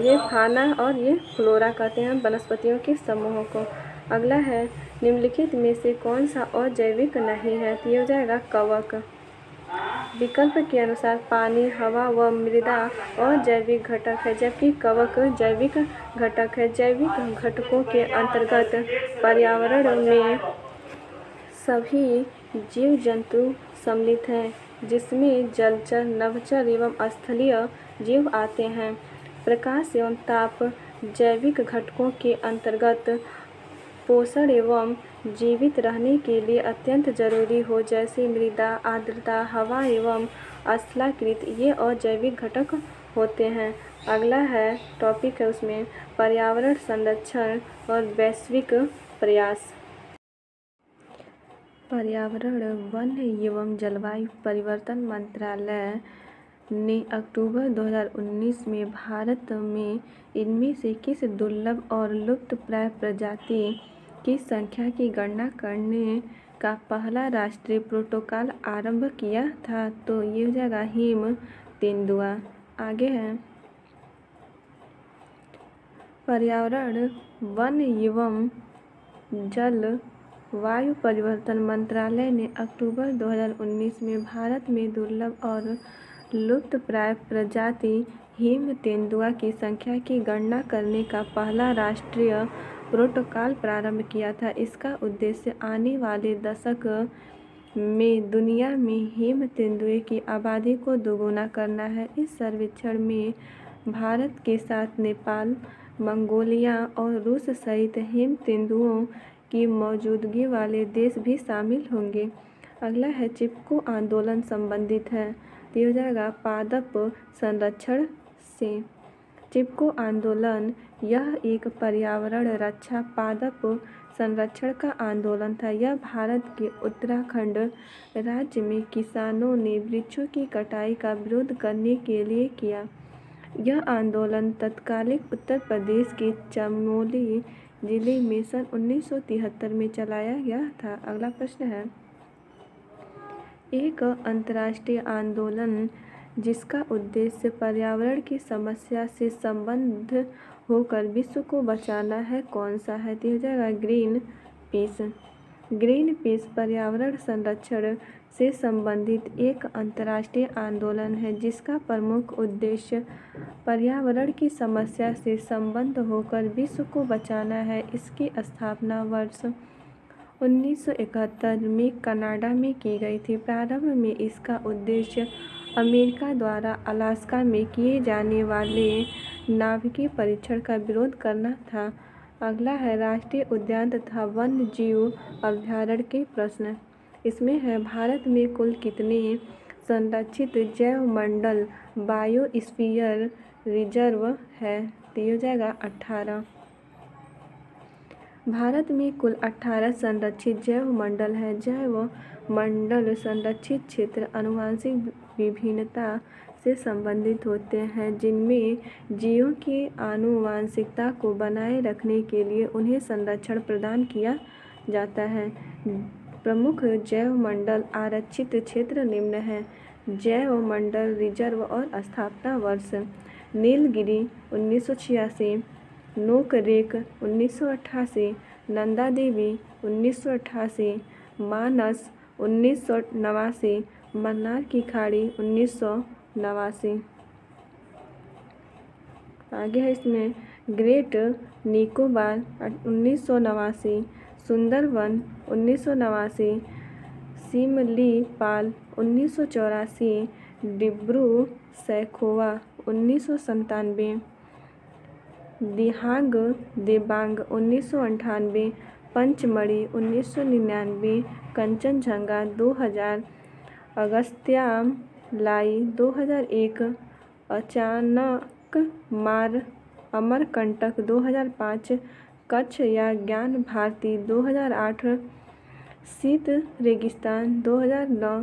ये फाना और ये फ्लोरा कहते हैं वनस्पतियों के समूहों को। अगला है, निम्नलिखित में से कौन सा अजैविक नहीं है? तो ये हो जाएगा कवक। विकल्प के अनुसार पानी, हवा व मृदा अजैविक घटक है, जबकि कवक जैविक घटक है। जैविक घटकों के अंतर्गत पर्यावरण में सभी जीव जंतु सम्मिलित हैं, जिसमें जलचर नभचर एवं स्थलीय जीव आते हैं। प्रकाश एवं ताप जैविक घटकों के अंतर्गत पोषण एवं जीवित रहने के लिए अत्यंत ज़रूरी हो जैसे मृदा, आर्द्रता, हवा एवं स्थलाकृत ये अजैविक घटक होते हैं। अगला है टॉपिक है उसमें, पर्यावरण संरक्षण और वैश्विक प्रयास। पर्यावरण, वन एवं जलवायु परिवर्तन मंत्रालय ने अक्टूबर 2019 में भारत में इनमें से किस दुर्लभ और लुप्तप्राय प्रजाति की संख्या की गणना करने का पहला राष्ट्रीय प्रोटोकॉल आरंभ किया था तो ये हो जाएगा हिम तेंदुआ। आगे है। पर्यावरण, वन एवं जल, वायु परिवर्तन मंत्रालय ने अक्टूबर 2019 में भारत में दुर्लभ और लुप्त प्राय प्रजाति हिम तेंदुआ की संख्या की गणना करने का पहला राष्ट्रीय प्रोटोकॉल प्रारंभ किया था। इसका उद्देश्य आने वाले दशक में दुनिया में हिम तेंदुए की आबादी को दोगुना करना है। इस सर्वेक्षण में भारत के साथ नेपाल, मंगोलिया और रूस सहित हिम तेंदुओं की मौजूदगी वाले देश भी शामिल होंगे। अगला है चिपको आंदोलन संबंधित है। हो जाएगा पादप संरक्षण से चिपको आंदोलन यह एक पर्यावरण रक्षा पादप संरक्षण का आंदोलन था। यह भारत के उत्तराखंड राज्य में किसानों ने वृक्षों की कटाई का विरोध करने के लिए किया। यह आंदोलन तत्कालिक उत्तर प्रदेश के चमोली ज़िले में सन उन्नीस सौ तिहत्तर में चलाया गया था। अगला प्रश्न है, एक अंतर्राष्ट्रीय आंदोलन जिसका उद्देश्य पर्यावरण की समस्या से संबंध होकर विश्व को बचाना है, कौन सा है? तो हो जाएगा ग्रीन पीस। ग्रीन पीस पर्यावरण संरक्षण से संबंधित एक अंतर्राष्ट्रीय आंदोलन है, जिसका प्रमुख उद्देश्य पर्यावरण की समस्या से संबंध होकर विश्व को बचाना है। इसकी स्थापना वर्ष 1971 में कनाडा में की गई थी। प्रारंभ में इसका उद्देश्य अमेरिका द्वारा अलास्का में किए जाने वाले नाभिकीय परीक्षण का विरोध करना था। अगला है राष्ट्रीय उद्यान तथा वन्य जीव अभ्यारण्य के प्रश्न। इसमें है, भारत में कुल कितने संरक्षित जैव मंडल बायोस्फीयर रिज़र्व है? हो जाएगा अट्ठारह भारत में कुल अट्ठारह संरक्षित जैव मंडल है। जैव मंडल संरक्षित क्षेत्र अनुवांशिक विभिन्नता से संबंधित होते हैं, जिनमें जीवों की आनुवांशिकता को बनाए रखने के लिए उन्हें संरक्षण प्रदान किया जाता है। प्रमुख जैव मंडल आरक्षित क्षेत्र निम्न है। जैव मंडल रिज़र्व और स्थापना वर्ष। नीलगिरी उन्नीस सौ छियासी सौ छियासी नोकरेक उन्नीस नंदा देवी उन्नीस सौ अट्ठासी, मानस उन्नीस सौ नवासी, मन्नार की खाड़ी उन्नीस सौ नवासी। आगे है इसमें ग्रेट निकोबार उन्नीस सौ नवासी, सुंदरवन उन्नीस सौ नवासी सिमली पाल उन्नीस सौ चौरासी, डिब्रू सैखोवा उन्नीस सौ दिहांग, देबांग उन्नीस सौ अंठानवे, पंचमढ़ी उन्नीस सौ निन्यानवे, कंचनजंगा दो हज़ार, अगस्त्याम लाई 2001 अचानक मार अमरकंटक 2005 कच्छ या ज्ञान भारती 2008 शीत रेगिस्तान 2009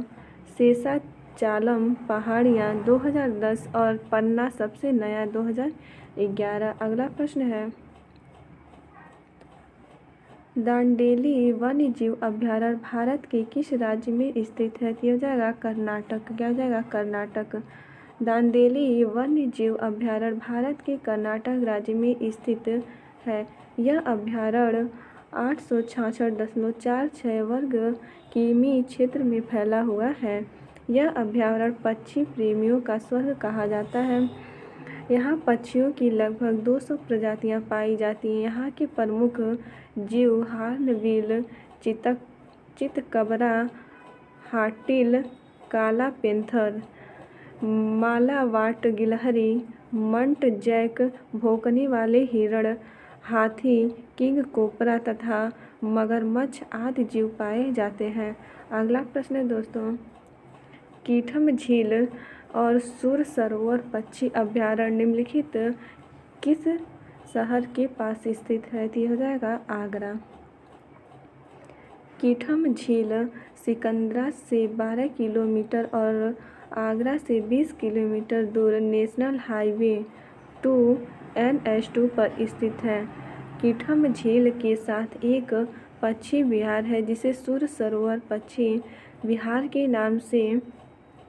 शेषाचालम पहाड़ियाँ 2010 और पन्ना सबसे नया 2011 अगला प्रश्न है। दांडेली वन्य जीव अभ्यारण्य भारत के किस राज्य में स्थित है? हो जाएगा कर्नाटक। क्या जाएगा कर्नाटक। दांडेली वन्य जीव अभ्यारण्य भारत के कर्नाटक राज्य में स्थित है। यह अभ्यारण्य आठ सौ छाछठ दशमलव चार छः वर्ग किमी क्षेत्र में फैला हुआ है। यह अभ्यारण्य पक्षी प्रेमियों का स्वर्ग कहा जाता है। यहाँ पक्षियों की लगभग 200 प्रजातियाँ पाई जाती हैं। यहाँ के प्रमुख जीव हार्नबिल चितक, चितकबरा हाटिल काला पेंथर, मालावाट, गिलहरी, मंट, जैक, भौंकने वाले हिरण, हाथी, किंग कोपरा तथा मगरमच्छ आदि जीव पाए जाते हैं। अगला प्रश्न है दोस्तों कीठम झील और सुर सरोवर पक्षी अभ्यारण्य निम्नलिखित किस शहर के पास स्थित है? तो हो जाएगा आगरा। कीठम झील सिकंदरा से 12 किलोमीटर और आगरा से 20 किलोमीटर दूर national highway two N H two पर स्थित है। कीठम झील के साथ एक पक्षी विहार है, जिसे सुर सरोवर पक्षी विहार के नाम से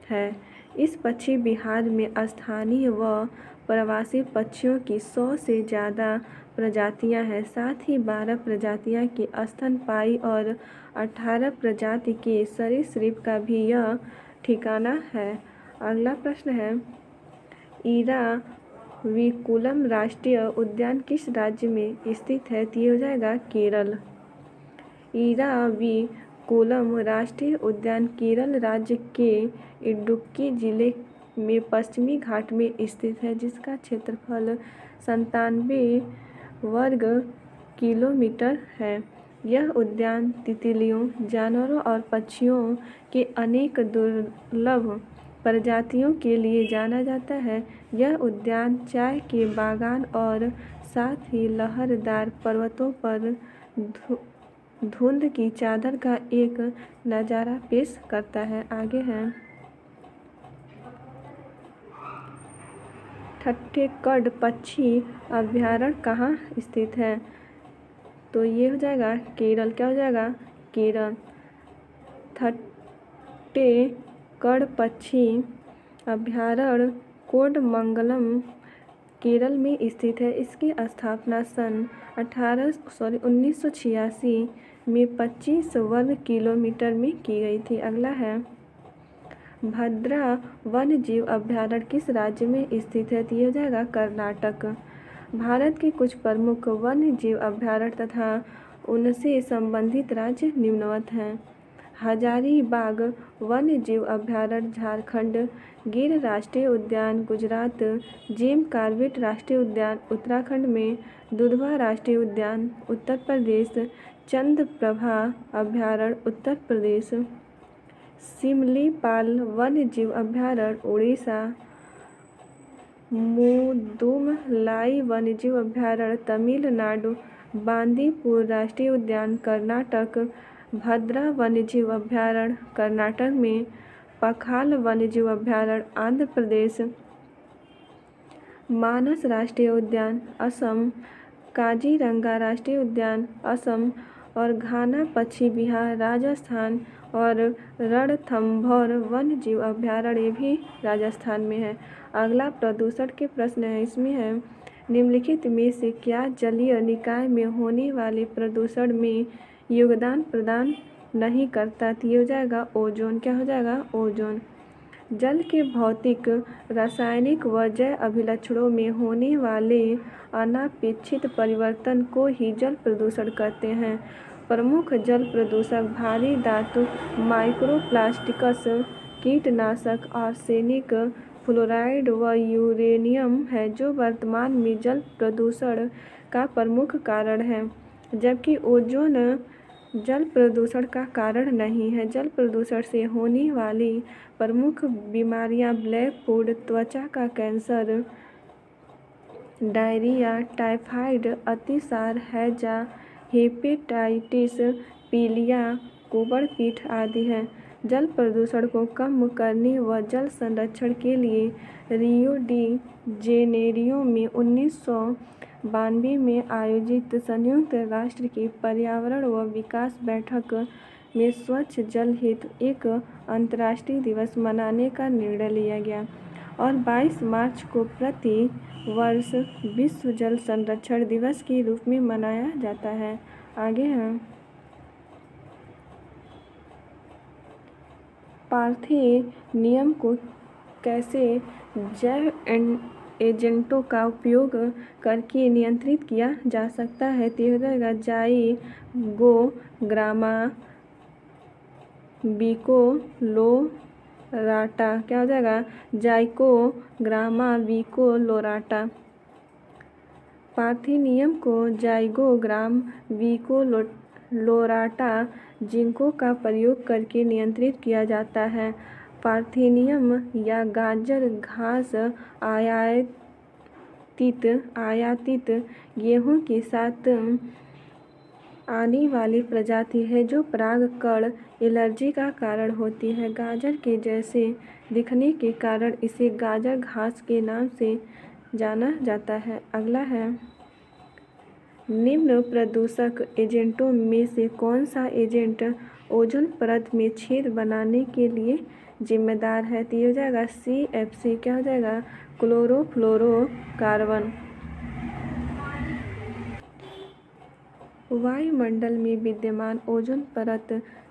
है। इस पक्षी बिहार में स्थानीय व प्रवासी पक्षियों की सौ से ज़्यादा प्रजातियाँ हैं। साथ ही बारह प्रजातियाँ की स्तनपायी और अठारह प्रजाति के सरीसृप का भी यह ठिकाना है। अगला प्रश्न है, ईरा विकुलम राष्ट्रीय उद्यान किस राज्य में स्थित है? तो ये हो जाएगा केरल। ईरा विकुलम राष्ट्रीय उद्यान केरल राज्य के इडुक्की ज़िले में पश्चिमी घाट में स्थित है, जिसका क्षेत्रफल संतानवे वर्ग किलोमीटर है। यह उद्यान तितलियों, जानवरों और पक्षियों के अनेक दुर्लभ प्रजातियों के लिए जाना जाता है। यह उद्यान चाय के बागान और साथ ही लहरदार पर्वतों पर धुंध की चादर का एक नज़ारा पेश करता है। आगे है। ठट्ठेकड पक्षी अभ्यारण्य कहाँ स्थित है? तो ये हो जाएगा केरल। क्या हो जाएगा? केरल। ठट्ठेकड पक्षी अभ्यारण्य कोडमंगलम केरल में स्थित है। इसकी स्थापना सन अठारह सॉरी, उन्नीस सौ छियासी में 25 वर्ग किलोमीटर में की गई थी। अगला है, भद्रा वन्य जीव अभ्यारण्य किस राज्य में स्थित है? तो ये हो जाएगा कर्नाटक। भारत के कुछ प्रमुख वन्य जीव अभ्यारण्य तथा उनसे संबंधित राज्य निम्नवत हैं। हजारीबाग वन्य जीव अभ्यारण्य, झारखंड, गिर राष्ट्रीय उद्यान, गुजरात, जेम कार्बेट राष्ट्रीय उद्यान, उत्तराखंड में दुधवा राष्ट्रीय उद्यान, उत्तर प्रदेश चंद्रप्रभा अभ्यारण्य, उत्तर प्रदेश, सिमलीपाल वन्य जीव अभ्यारण्य, उड़ीसा मुदुमलाई वन्यजीव अभ्यारण्य, तमिलनाडु, बांदीपुर राष्ट्रीय उद्यान, कर्नाटक भद्रा वन्यजीव अभ्यारण्य कर्नाटक में पखाल वन्यजीव अभ्यारण्य आंध्र प्रदेश, मानस राष्ट्रीय उद्यान, असम, काजीरंगा राष्ट्रीय उद्यान, असम और घाना, पक्षी बिहार राजस्थान और रणथम्भौर वन्य जीव अभ्यारण्य भी राजस्थान में है। अगला प्रदूषण के प्रश्न है, इसमें है, निम्नलिखित में से क्या जलीय निकाय में होने वाले प्रदूषण में योगदान प्रदान नहीं करता तो ये हो जाएगा, ओजोन, क्या हो जाएगा? ओजोन। जल के भौतिक, रासायनिक व जैव अभिलक्षणों में होने वाले अनापेक्षित परिवर्तन को ही जल प्रदूषण कहते हैं। प्रमुख जल प्रदूषक भारी धातु माइक्रोप्लास्टिकस कीटनाशक आर्सेनिक फ्लोराइड व यूरेनियम है, जो वर्तमान में जल प्रदूषण का प्रमुख कारण है। जबकि ओजोन जल प्रदूषण का कारण नहीं है जल प्रदूषण से होने वाली प्रमुख बीमारियाँ ब्लैक फ़ूड त्वचा का कैंसर डायरिया, टाइफाइड, अतिसार, हैजा, हेपेटाइटिस, पीलिया, कुबड़-पीठ आदि हैं। जल प्रदूषण को कम करने व जल संरक्षण के लिए रियो डी जेनेरियो में उन्नीस सौ बानवे में आयोजित संयुक्त राष्ट्र की पर्यावरण व विकास बैठक में स्वच्छ जल हित एक अंतर्राष्ट्रीय दिवस मनाने का निर्णय लिया गया और बाईस मार्च को प्रति वर्ष विश्व जल संरक्षण दिवस के रूप में मनाया जाता है। आगे है पार्थेनियम को कैसे जैव एजेंटों का उपयोग करके नियंत्रित किया जा सकता है। तो ग्रामा जाएगा जाइगोग्रामा बिकोलोराटा क्या हो जाएगा? जाइको, ग्रामा जाइकोग्रामा बिकोलोराटा पार्थेनियम को जाइगोग्राम बिकोलोराटा जिंकों का प्रयोग करके नियंत्रित किया जाता है। पार्थेनियम या गाजर घास आयातित आयातित गेहूँ के साथ आने वाली प्रजाति है, जो परागकण एलर्जी का कारण होती है। गाजर के जैसे दिखने के कारण इसे गाजर घास के नाम से जाना जाता है। अगला है, निम्न प्रदूषक एजेंटों में से कौन सा एजेंट ओजोन परत में छेद बनाने के लिए जिम्मेदार है तो ये हो जाएगा सी एफ़ सी क्या हो जाएगा? क्लोरोफ्लोरोकार्बन। वायुमंडल में विद्यमान ओजोन परत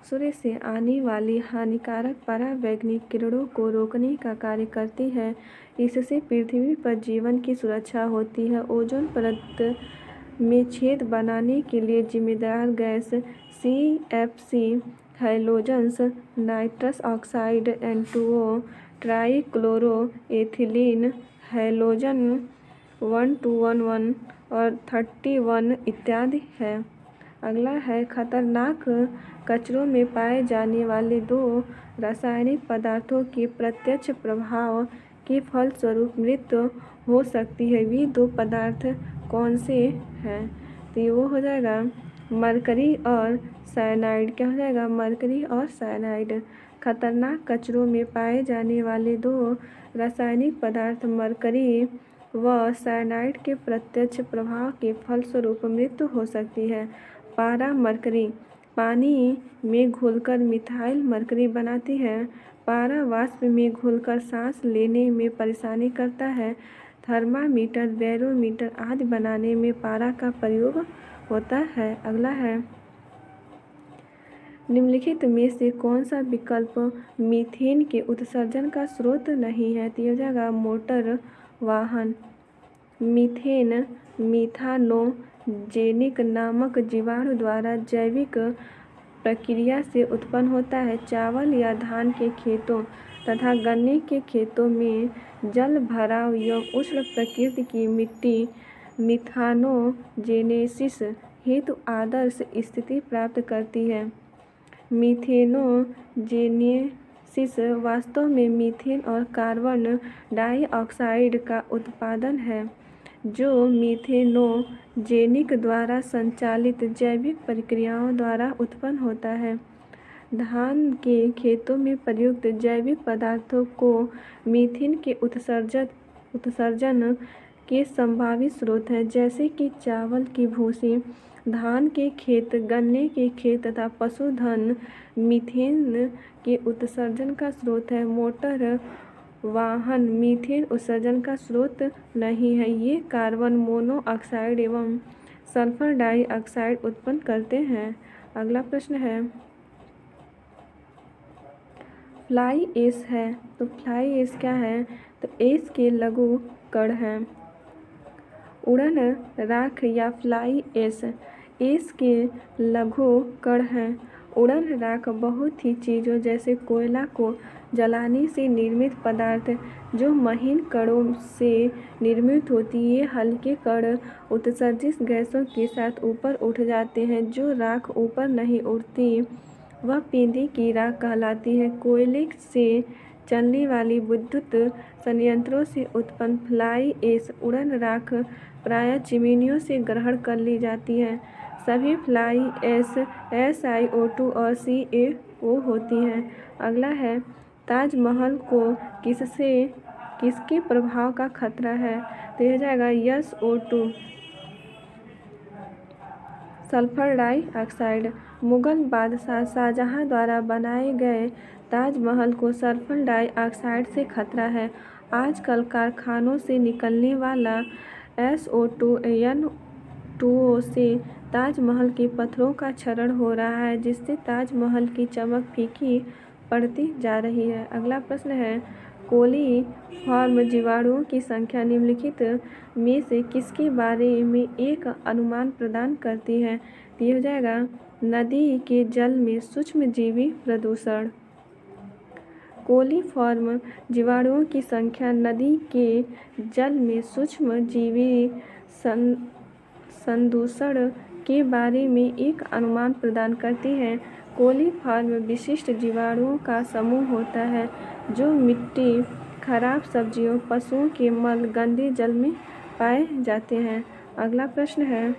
सूर्य से आने वाली हानिकारक पराबैंगनी किरणों को रोकने का कार्य करती है। इससे पृथ्वी पर जीवन की सुरक्षा होती है। ओजोन परत में छेद बनाने के लिए जिम्मेदार gas C F C halogens nitrous oxide N two O trichloroethylene halogen one two one one और थर्टी वन इत्यादि है। अगला है, खतरनाक कचरों में पाए जाने वाले दो रासायनिक पदार्थों के प्रत्यक्ष प्रभाव के फलस्वरूप मृत्यु हो सकती है। वे दो पदार्थ कौन से हैं? तो वो हो जाएगा मरकरी और साइनाइड क्या हो जाएगा? मरकरी और साइनाइड खतरनाक कचरों में पाए जाने वाले दो रासायनिक पदार्थ, मरकरी व साइनाइड के प्रत्यक्ष प्रभाव के फलस्वरूप मृत्यु हो सकती है। पारा मरकरी। पानी में घुलकर मिथाइल मरकरी बनाती है। पारा वाष्प में घुलकर सांस लेने में परेशानी करता है। थर्मामीटर, बैरोमीटर आदि बनाने में पारा का प्रयोग होता है। अगला है निम्नलिखित में से कौन सा विकल्प मीथेन के उत्सर्जन का स्रोत नहीं है? तो हो जाएगा मोटर वाहन। मीथेन, मीथानोजेनिक नामक जीवाणु द्वारा जैविक प्रक्रिया से उत्पन्न होता है। चावल या धान के खेतों तथा गन्ने के खेतों में जल भराव एवं उष्ण प्रकृति की मिट्टी मिथानोजेनेसिस हेतु आदर्श स्थिति प्राप्त करती है। मिथेनोजेनेसिस वास्तव में मीथेन और कार्बन डाइऑक्साइड का उत्पादन है, जो मिथेनोजेनिक द्वारा संचालित जैविक प्रक्रियाओं द्वारा उत्पन्न होता है। धान के खेतों में प्रयुक्त जैविक पदार्थों को मीथेन के उत्सर्जन उत्सर्जन के संभावित स्रोत हैं, जैसे कि चावल की भूसी धान के खेत, गन्ने के खेत तथा पशुधन मीथेन के उत्सर्जन का स्रोत है। मोटर वाहन मीथेन उत्सर्जन का स्रोत नहीं है। ये कार्बन मोनोऑक्साइड एवं सल्फ़र डाइऑक्साइड उत्पन्न करते हैं। अगला प्रश्न है, फ्लाई एस है। तो फ्लाई एस क्या है? तो एस के लघु कण हैं। उड़न, राख या फ्लाई एस। एस के लघु कण हैं। उड़न राख बहुत ही चीज़ों जैसे कोयला को जलाने से निर्मित पदार्थ, जो महीन कणों से निर्मित होती ये हल्के कण उत्सर्जित गैसों के साथ ऊपर उठ जाते हैं, जो राख ऊपर नहीं उड़ती। वह पींदी की राख कहलाती है। कोयले से चलने वाली विद्युत संयंत्रों से उत्पन्न फ्लाई एस उड़न राख प्रायः चिमनियों से ग्रहण कर ली जाती है। सभी fly ash S I O two और सी ए ओ होती हैं। अगला है, ताजमहल को किससे, किसके प्रभाव का खतरा है? तो यह जाएगा S O two. Sulphur dioxide, Mughal बादशाह शाहजहां द्वारा बनाए गए ताजमहल को सल्फ़र डाइऑक्साइड से खतरा है। आजकल कारखानों से निकलने वाला S O two, N two O से ताजमहल के पत्थरों का क्षरण हो रहा है, जिससे ताजमहल की चमक फीकी पड़ती जा रही है। अगला प्रश्न है, कोली फॉर्म जीवाणुओं की संख्या निम्नलिखित में से किसके बारे में एक अनुमान प्रदान करती है? तो ये हो जाएगा, नदी के जल में सूक्ष्म जीवी प्रदूषण कोलीफॉर्म जीवाणुओं की संख्या नदी के जल में सूक्ष्म जीवी संदूषण के बारे में एक अनुमान प्रदान करती है। कोलीफॉर्म विशिष्ट जीवाणुओं का समूह होता है, जो मिट्टी, खराब सब्जियों, पशुओं के मल, गंदे जल में पाए जाते हैं। अगला प्रश्न है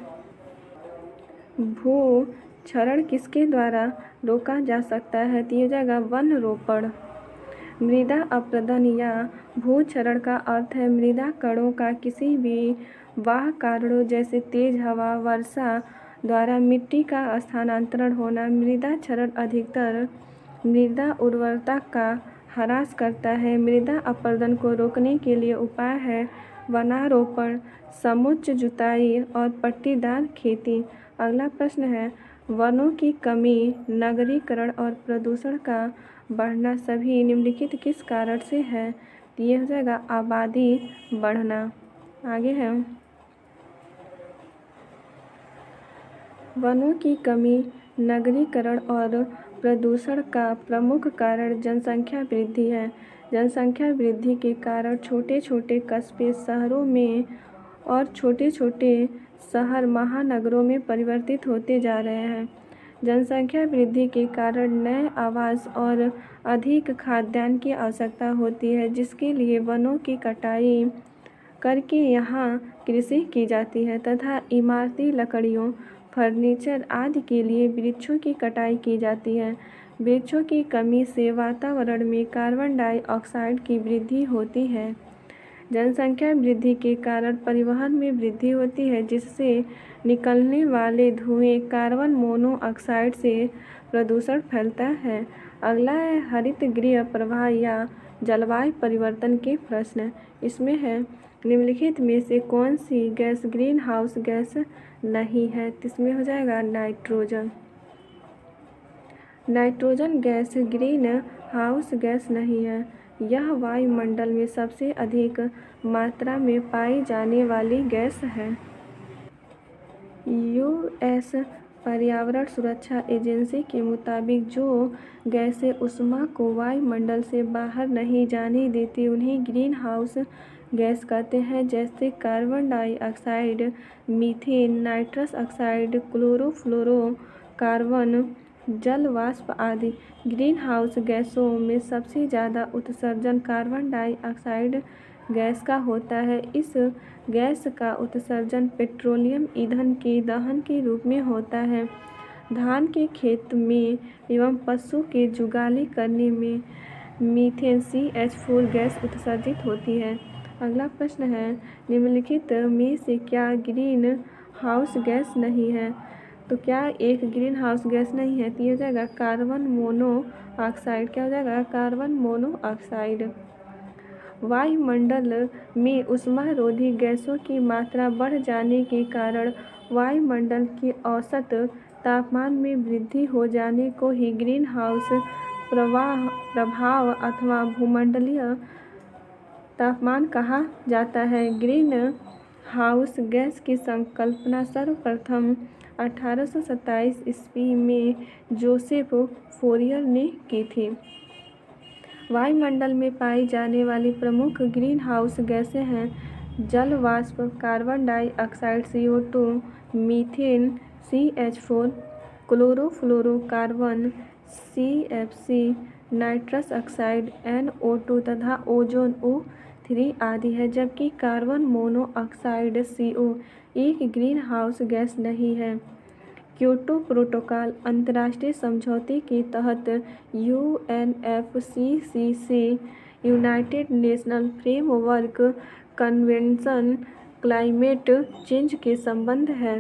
भू क्षरण किसके द्वारा रोका जा सकता है? तो ये जाएगा वन रोपण मृदा अपरदन या भू क्षरण का अर्थ है, मृदा कणों का किसी भी वाह कारणों जैसे तेज हवा, वर्षा द्वारा मिट्टी का स्थानांतरण होना मृदा क्षरण अधिकतर मृदा उर्वरता का ह्रास करता है। मृदा अपरदन को रोकने के लिए उपाय है वनारोपण, समुच्च जुताई और पट्टीदार खेती। अगला प्रश्न है, वनों की कमी, नगरीकरण और प्रदूषण का बढ़ना सभी निम्नलिखित किस कारण से है? ये हो जाएगा आबादी बढ़ना। आगे है। वनों की कमी, नगरीकरण और प्रदूषण का प्रमुख कारण जनसंख्या वृद्धि है। जनसंख्या वृद्धि के कारण छोटे छोटे कस्बे शहरों में और छोटे छोटे शहर महानगरों में परिवर्तित होते जा रहे हैं। जनसंख्या वृद्धि के कारण नए आवास और अधिक खाद्यान्न की आवश्यकता होती है, जिसके लिए वनों की कटाई करके यहाँ कृषि की जाती है तथा इमारती लकड़ियों फर्नीचर आदि के लिए वृक्षों की कटाई की जाती है। वृक्षों की कमी से वातावरण में कार्बन डाइऑक्साइड की वृद्धि होती है। जनसंख्या वृद्धि के कारण परिवहन में वृद्धि होती है, जिससे निकलने वाले धुएँ कार्बन मोनोऑक्साइड से प्रदूषण फैलता है। अगला है हरित गृह प्रवाह या जलवायु परिवर्तन के प्रश्न। इसमें है, निम्नलिखित में से कौन सी गैस ग्रीन हाउस गैस नहीं है इसमें हो जाएगा? Nitrogen. Nitrogen gas greenhouse gas नहीं है। यह वायुमंडल में सबसे अधिक मात्रा में पाई जाने वाली गैस है। यूएस पर्यावरण सुरक्षा एजेंसी के मुताबिक जो गैसें ऊष्मा को वायुमंडल से बाहर नहीं जाने देती, उन्हें ग्रीन हाउस गैस कहते हैं, जैसे carbon dioxide, methane, nitrous oxide, chlorofluorocarbon जल वाष्प आदि। ग्रीन हाउस गैसों में सबसे ज़्यादा उत्सर्जन कार्बन डाइऑक्साइड गैस का होता है। इस गैस का उत्सर्जन पेट्रोलियम ईंधन के दहन के रूप में होता है। धान के खेत में एवं पशु के जुगाली करने में methane C H four gas उत्सर्जित होती है। अगला प्रश्न है, निम्नलिखित में से क्या ग्रीन हाउस गैस नहीं है? तो क्या एक ग्रीन हाउस गैस नहीं है? तो ये हो जाएगा कार्बन मोनो ऑक्साइड क्या हो जाएगा? कार्बन मोनो ऑक्साइड वायुमंडल में उष्मारोधी गैसों की मात्रा बढ़ जाने के कारण वायुमंडल की औसत तापमान में वृद्धि हो जाने को ही ग्रीन हाउस प्रवाह, प्रभाव अथवा भूमंडलीय तापमान कहा जाता है। ग्रीन हाउस गैस की संकल्पना सर्वप्रथम 1827 ईस्वी में जोसेफ फोरियर ने की थी। वायुमंडल में पाई जाने वाली प्रमुख ग्रीन हाउस गैसें हैं जल वाष्प carbon dioxide C O two, methane C H four chlorofluorocarbon C F C nitrous oxide N O two तथा ओजोन ओ थ्री आदि है, जबकि कार्बन मोनोऑक्साइड सी ओ एक ग्रीन हाउस गैस नहीं है। क्योटो प्रोटोकॉल अंतर्राष्ट्रीय समझौते के तहत U N F C C C United National Framework Convention climate change के संबंध है।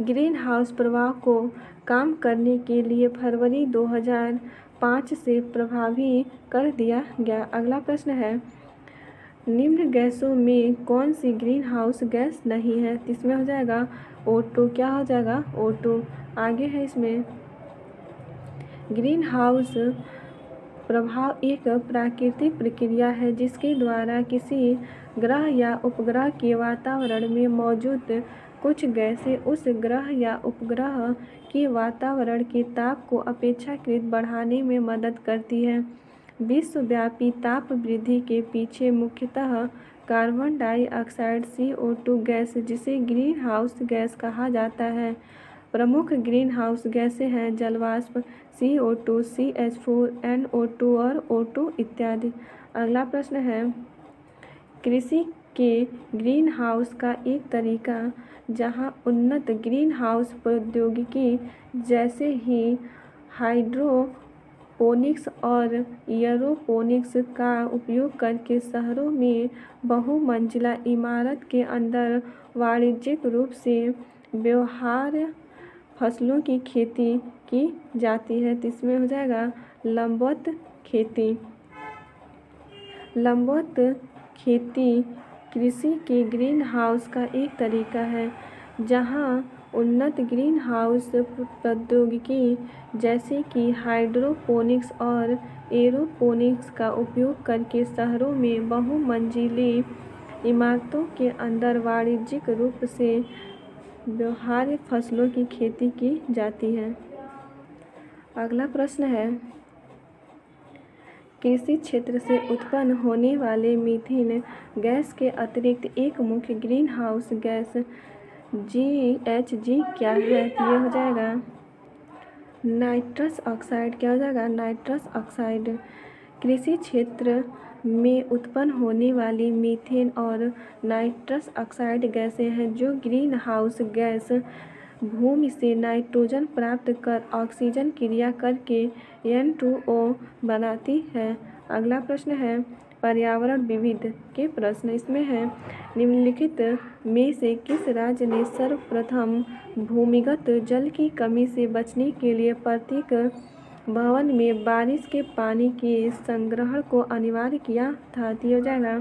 ग्रीन हाउस प्रभाव को काम करने के लिए फरवरी 2005 से प्रभावी कर दिया गया। अगला प्रश्न है निम्न गैसों में कौन सी ग्रीन हाउस गैस नहीं है? इसमें हो जाएगा ओ टू क्या हो जाएगा? ओ टू आगे है इसमें। ग्रीन हाउस प्रभाव एक प्राकृतिक प्रक्रिया है जिसके द्वारा किसी ग्रह या उपग्रह के वातावरण में मौजूद कुछ गैसें उस ग्रह या उपग्रह के वातावरण के ताप को अपेक्षाकृत बढ़ाने में मदद करती है। विश्वव्यापी ताप वृद्धि के पीछे मुख्यतः carbon dioxide C O two gas, जिसे ग्रीन हाउस गैस कहा जाता है। प्रमुख ग्रीन हाउस गैसें हैं जलवाष्प C O two C H four N O two और ओ टू इत्यादि। अगला प्रश्न है, कृषि के ग्रीन हाउस का एक तरीका, जहाँ उन्नत ग्रीन हाउस प्रौद्योगिकी जैसे ही हाइड्रो पोनिक्स और एयरोपोनिक्स का उपयोग करके शहरों में बहुमंजिला इमारत के अंदर वाणिज्यिक रूप से व्यवहार फ़सलों की खेती की जाती है। तो इसमें हो जाएगा लंबवत खेती। लंबवत खेती कृषि के ग्रीन हाउस का एक तरीका है, जहाँ उन्नत ग्रीन हाउस प्रौद्योगिकी जैसे कि हाइड्रोपोनिक्स और एरोपोनिक्स का उपयोग करके शहरों में बहुमंजिली इमारतों के अंदर वाणिज्यिक रूप से व्यवहार्य फ़सलों की खेती की जाती है। अगला प्रश्न है, कृषि क्षेत्र से उत्पन्न होने वाले मीथेन गैस के अतिरिक्त एक मुख्य greenhouse gas G, H G क्या है? ये हो जाएगा। नाइट्रस ऑक्साइड क्या हो जाएगा? नाइट्रस ऑक्साइड कृषि क्षेत्र में उत्पन्न होने वाली मीथेन और नाइट्रस ऑक्साइड गैसें हैं जो ग्रीन हाउस गैस भूमि से नाइट्रोजन प्राप्त कर ऑक्सीजन क्रिया करके एन टू ओ बनाती है। अगला प्रश्न है पर्यावरण विविध के प्रश्न इसमें है। निम्नलिखित में से किस राज्य ने सर्वप्रथम भूमिगत जल की कमी से बचने के लिए प्रत्येक भवन में बारिश के पानी के संग्रहण को अनिवार्य किया था? दिया जाएगा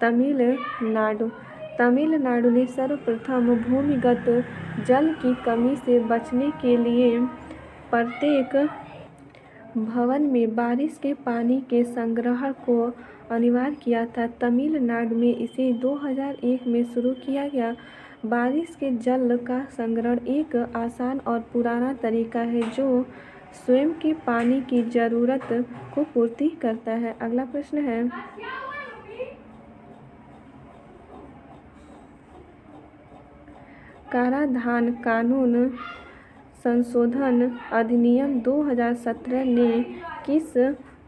तमिलनाडु तमिलनाडु ने सर्वप्रथम भूमिगत जल की कमी से बचने के लिए प्रत्येक भवन में बारिश के पानी के संग्रहण को अनिवार्य किया था। तमिलनाडु में इसे 2001 में शुरू किया गया। बारिश के जल का संग्रहण एक आसान और पुराना तरीका है, जो स्वयं के पानी की ज़रूरत को पूर्ति करता है। अगला प्रश्न है। काराधान कानून संशोधन अधिनियम 2017 ने किस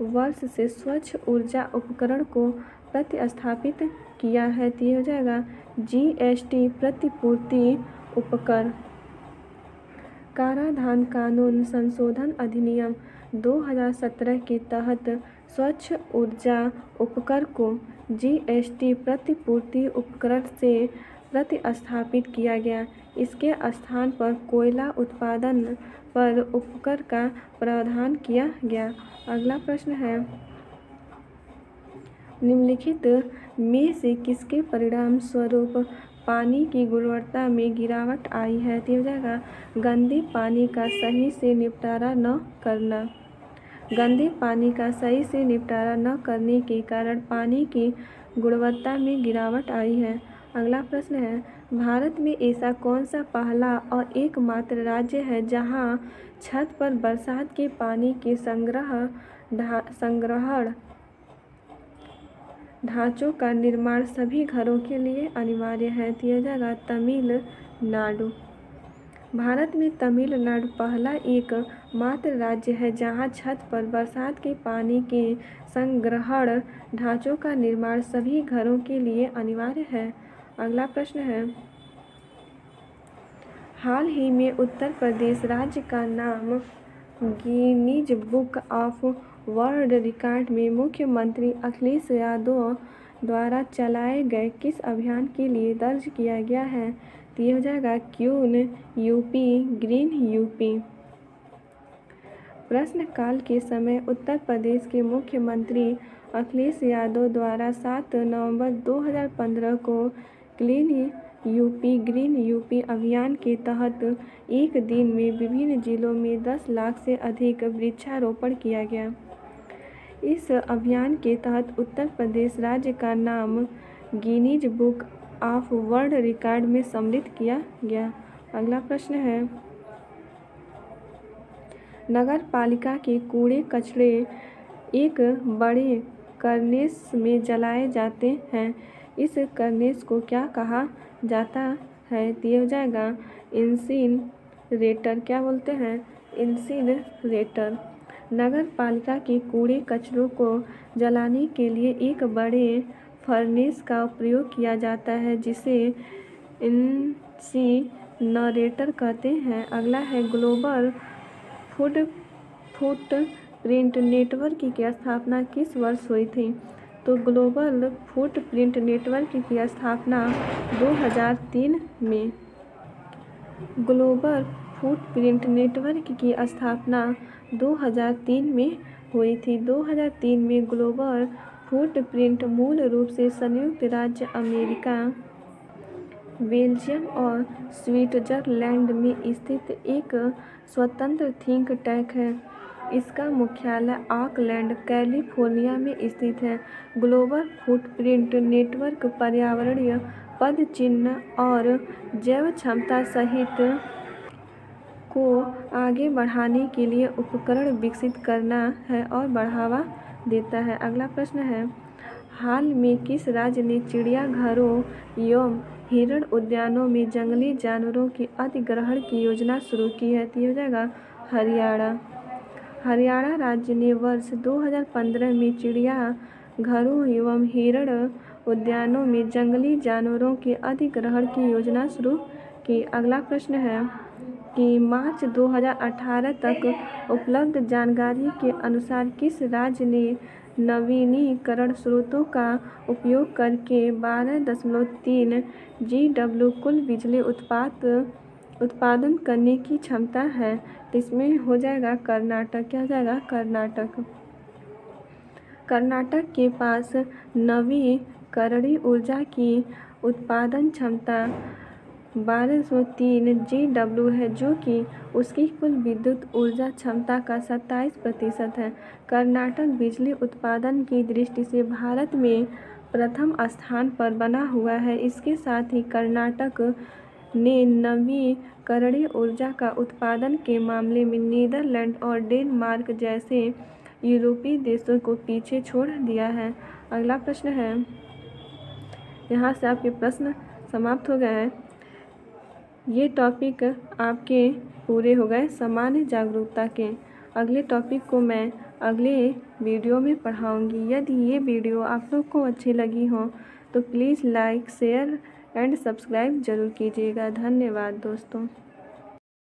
वर्ष से स्वच्छ ऊर्जा उपकरण को प्रतिस्थापित किया है। ये हो जाएगा जीएसटी प्रतिपूर्ति उपकर काराधान कानून संशोधन अधिनियम 2017 के तहत स्वच्छ ऊर्जा उपकर को जीएसटी प्रतिपूर्ति उपकरण से प्रतिस्थापित किया गया। इसके स्थान पर कोयला उत्पादन पर उपकर का प्रावधान किया गया। अगला प्रश्न है, निम्नलिखित में से किसके परिणाम स्वरूप पानी की गुणवत्ता में गिरावट आई है? तो हो जाएगा, गंदे पानी का सही से निपटारा न करना। गंदे पानी का सही से निपटारा न करने के कारण पानी की गुणवत्ता में गिरावट आई है। अगला प्रश्न है भारत में ऐसा कौन सा पहला और एकमात्र राज्य है जहाँ छत पर बरसात के पानी के संग्रह संग्रहण, ढांचों का निर्माण सभी घरों के लिए अनिवार्य है, दिया जाएगा तमिलनाडु। भारत में तमिलनाडु पहला एक मात्र राज्य है जहाँ छत पर बरसात के पानी के संग्रहण, ढांचों का निर्माण सभी घरों के लिए अनिवार्य है। अगला प्रश्न है। हाल ही में उत्तर प्रदेश राज्य का नाम Guinness Book of World Record में मुख्यमंत्री अखिलेश यादव द्वारा चलाए गए किस अभियान के लिए दर्ज किया गया है? तो ये हो जाएगा क्यून, यूपी, ग्रीन यूपी। प्रश्नकाल के समय उत्तर प्रदेश के मुख्यमंत्री अखिलेश यादव द्वारा सात नवंबर 2015 को क्लीन यूपी, ग्रीन यूपी अभियान के तहत एक दिन में विभिन्न जिलों में 10 लाख से अधिक वृक्षारोपण किया गया। इस अभियान के तहत उत्तर प्रदेश राज्य का नाम Guinness Book of World Record में सम्मिलित किया गया। अगला प्रश्न है। नगर पालिका के कूड़े कचरे एक बड़े करनेस में जलाए जाते हैं। इस करनेस को क्या कहा जाता है? दिया हो जाएगा, इंसिनरेटर क्या बोलते हैं? इंसिनरेटर नगर पालिका के कूड़े कचरों को जलाने के लिए एक बड़े फर्नेस का प्रयोग किया जाता है, जिसे इंसिनरेटर कहते हैं। अगला है, global food footprint network की स्थापना किस वर्ष हुई थी? तो ग्लोबल फुट प्रिंट नेटवर्क की स्थापना 2003 में। ग्लोबल फुट प्रिंट नेटवर्क की स्थापना 2003 में हुई थी। 2003 में ग्लोबल फुट प्रिंट मूल रूप से संयुक्त राज्य अमेरिका, बेल्जियम और स्विट्जरलैंड में स्थित एक स्वतंत्र थिंक टैंक है। इसका मुख्यालय ऑकलैंड, कैलिफ़ोर्निया में स्थित है। ग्लोबल फुटप्रिंट नेटवर्क पर्यावरणीय चिन्ह और जैव क्षमता सहित को आगे बढ़ाने के लिए उपकरण विकसित करना है और बढ़ावा देता है। अगला प्रश्न है, हाल में किस राज्य ने चिड़ियाघरों एवं हिरण उद्यानों में जंगली जानवरों के अधिग्रहण की योजना शुरू की है? तो हो जाएगा हरियाणा। हरियाणा राज्य ने वर्ष 2015 में चिड़ियाघरों एवं हिरण उद्यानों में जंगली जानवरों के अधिग्रहण की योजना शुरू की। अगला प्रश्न है कि मार्च 2018 तक उपलब्ध जानकारी के अनुसार किस राज्य ने नवीनीकरण स्रोतों का उपयोग करके बारह दशमलव तीन जी डब्ल्यू कुल बिजली उत्पाद उत्पादन करने की क्षमता है तो इसमें हो जाएगा कर्नाटक, क्या हो जाएगा? कर्नाटक। कर्नाटक के पास नवीकरणीय ऊर्जा की उत्पादन क्षमता बारह सौ तीन जी डब्ल्यू है, जो कि उसकी कुल विद्युत ऊर्जा क्षमता का सत्ताईस प्रतिशत है। कर्नाटक बिजली उत्पादन की दृष्टि से भारत में प्रथम स्थान पर बना हुआ है। इसके साथ ही कर्नाटक ने नवीकरणीय ऊर्जा का उत्पादन के मामले में नीदरलैंड और डेनमार्क जैसे यूरोपीय देशों को पीछे छोड़ दिया है। अगला प्रश्न है। यहाँ से आपके प्रश्न समाप्त हो गए हैं। ये टॉपिक आपके पूरे हो गए सामान्य जागरूकता के। अगले टॉपिक को मैं अगले वीडियो में पढ़ाऊँगी। यदि ये वीडियो आप लोग को अच्छी लगी हो तो please like share and subscribe ज़रूर कीजिएगा। धन्यवाद दोस्तों।